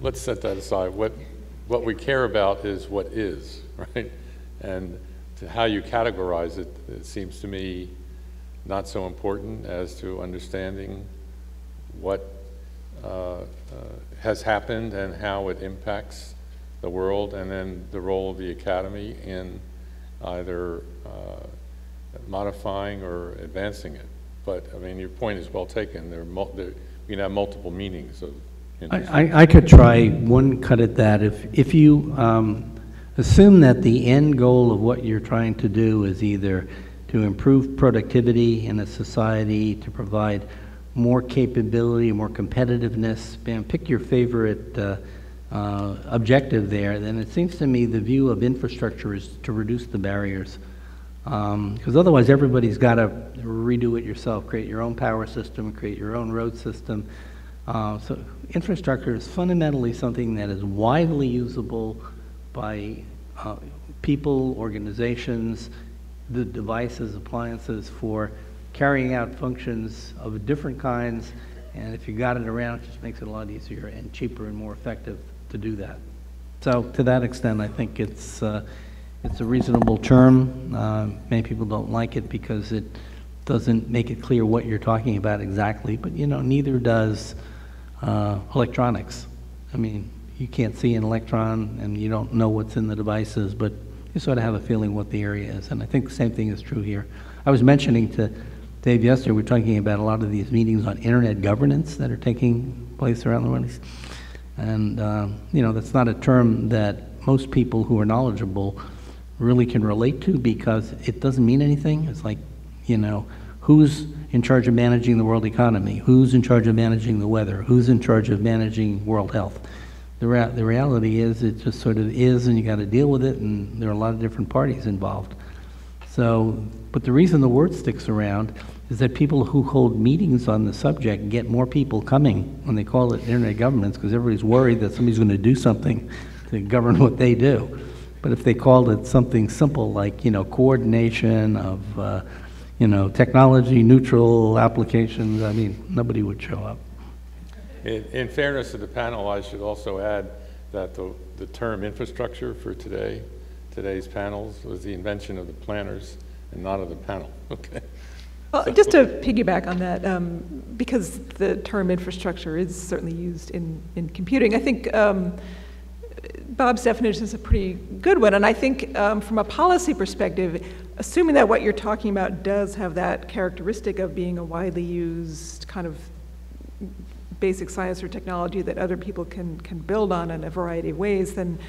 let's set that aside. What, what we care about is what is, right? And to how you categorize it, it seems to me not so important as to understanding what uh, uh, has happened and how it impacts the world, and then the role of the academy in either uh, modifying or advancing it. But, I mean, your point is well taken. There there, you can have multiple meanings of I, industry. I- I could try one cut at that. If, if you um, assume that the end goal of what you're trying to do is either to improve productivity in a society, to provide more capability, more competitiveness, man, pick your favorite uh, uh, objective there, then it seems to me the view of infrastructure is to reduce the barriers. Because otherwise, everybody's got to redo it yourself, create your own power system, create your own road system. Uh, So infrastructure is fundamentally something that is widely usable by uh, people, organizations, the devices, appliances for carrying out functions of different kinds. And if you got it around, it just makes it a lot easier and cheaper and more effective to do that. So to that extent, I think it's, uh, it's a reasonable term. Uh, Many people don't like it because it doesn't make it clear what you're talking about exactly, but, you know, neither does uh, electronics. I mean, you can't see an electron and you don't know what's in the devices, but you sort of have a feeling what the area is. And I think the same thing is true here. I was mentioning to Dave yesterday, we're talking about a lot of these meetings on internet governance that are taking place around the world. And, uh, you know, that's not a term that most people who are knowledgeable really can relate to because it doesn't mean anything. It's like, you know, who's in charge of managing the world economy? Who's in charge of managing the weather? Who's in charge of managing world health? The, rea- the reality is it just sort of is and you got to deal with it and there are a lot of different parties involved. So, but the reason the word sticks around is that people who hold meetings on the subject get more people coming when they call it internet governance because everybody's worried that somebody's going to do something to govern what they do. But if they called it something simple like, you know, coordination of, uh, you know, technology neutral applications, I mean, nobody would show up. In, in fairness to the panel, I should also add that the, the term infrastructure for today, today's panels, was the invention of the planners and not of the panel, okay? Well, just to piggyback on that, um, because the term infrastructure is certainly used in, in computing, I think um, Bob's definition is a pretty good one. And I think um, from a policy perspective, assuming that what you're talking about does have that characteristic of being a widely used kind of basic science or technology that other people can, can build on in a variety of ways, then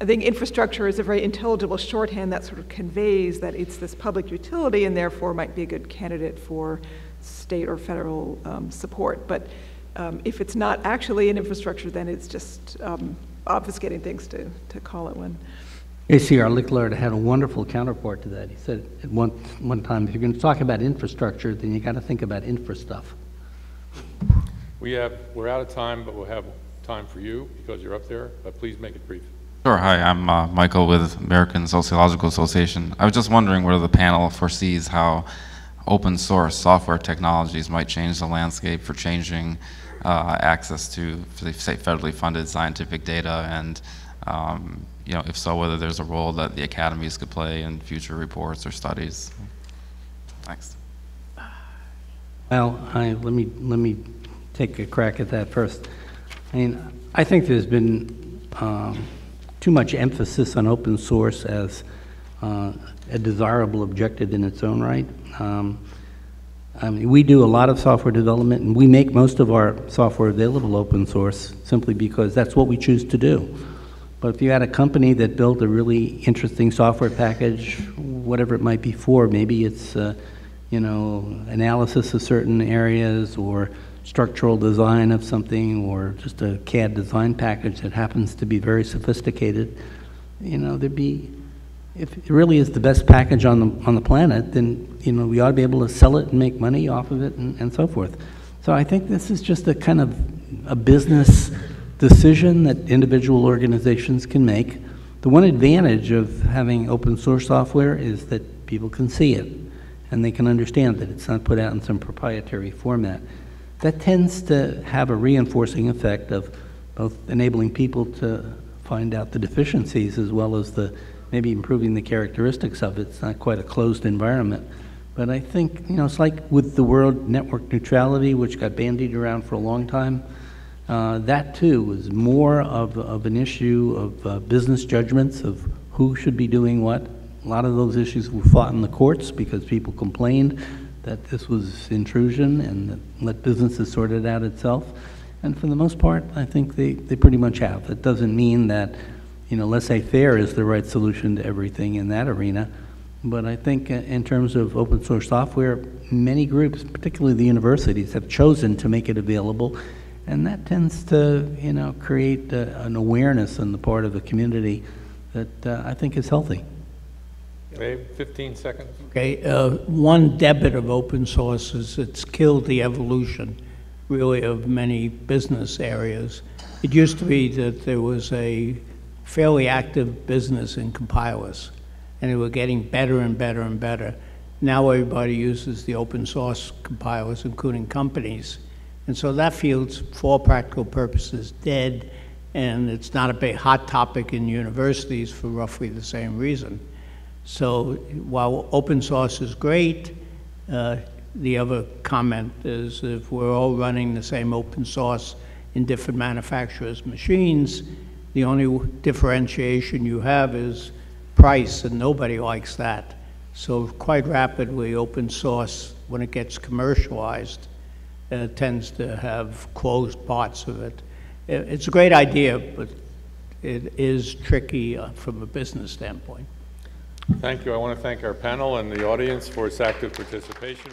I think infrastructure is a very intelligible shorthand that sort of conveys that it's this public utility and therefore might be a good candidate for state or federal um, support. But um, if it's not actually an infrastructure, then it's just um, obfuscating things to, to call it one. J.C.R. Licklider had a wonderful counterpart to that. He said at one, one time, if you're going to talk about infrastructure, then you got to think about infra stuff. We have, we're out of time, but we'll have time for you because you're up there, but please make it brief. Sure. Hi, I'm uh, Michael with American Sociological Association. I was just wondering whether the panel foresees how open source software technologies might change the landscape for changing uh, access to, say, federally funded scientific data, and um, you know, if so, whether there's a role that the academies could play in future reports or studies. Thanks. Well, I, let me, let me take a crack at that first. I mean, I think there's been um, too much emphasis on open source as uh, a desirable objective in its own right. Um, I mean, we do a lot of software development, and we make most of our software available open source simply because that's what we choose to do. But if you had a company that built a really interesting software package, whatever it might be for, maybe it's, uh, you know, analysis of certain areas or structural design of something or just a CAD design package that happens to be very sophisticated, you know, there'd be, if it really is the best package on the, on the planet, then, you know, we ought to be able to sell it and make money off of it and, and so forth. So I think this is just a kind of a business decision that individual organizations can make. the one advantage of having open source software is that people can see it and they can understand that it's not put out in some proprietary format. That tends to have a reinforcing effect of both enabling people to find out the deficiencies as well as the maybe improving the characteristics of it. It's not quite a closed environment. But I think, you know, it's like with the word network neutrality, which got bandied around for a long time. Uh, that too was more of, of an issue of uh, business judgments of who should be doing what. A lot of those issues were fought in the courts because people complained that this was intrusion and that let businesses sort it out itself. And for the most part, I think they, they pretty much have. It doesn't mean that, you know, laissez-faire is the right solution to everything in that arena. But I think uh, in terms of open source software, many groups, particularly the universities, have chosen to make it available. And that tends to, you know, create uh, an awareness on the part of the community that uh, I think is healthy. Dave, 15 seconds. Okay, uh, one debit of open source is it's killed the evolution, really, of many business areas. It used to be that there was a fairly active business in compilers, and they were getting better and better and better. Now everybody uses the open source compilers, including companies. And so that field's, for practical purposes, dead, and it's not a big hot topic in universities for roughly the same reason. So while open source is great, uh, the other comment is if we're all running the same open source in different manufacturers' machines, the only differentiation you have is price, and nobody likes that. So quite rapidly, open source, when it gets commercialized, uh, tends to have closed parts of it. It- It's a great idea, but it is tricky uh, from a business standpoint. Thank you. I want to thank our panel and the audience for its active participation.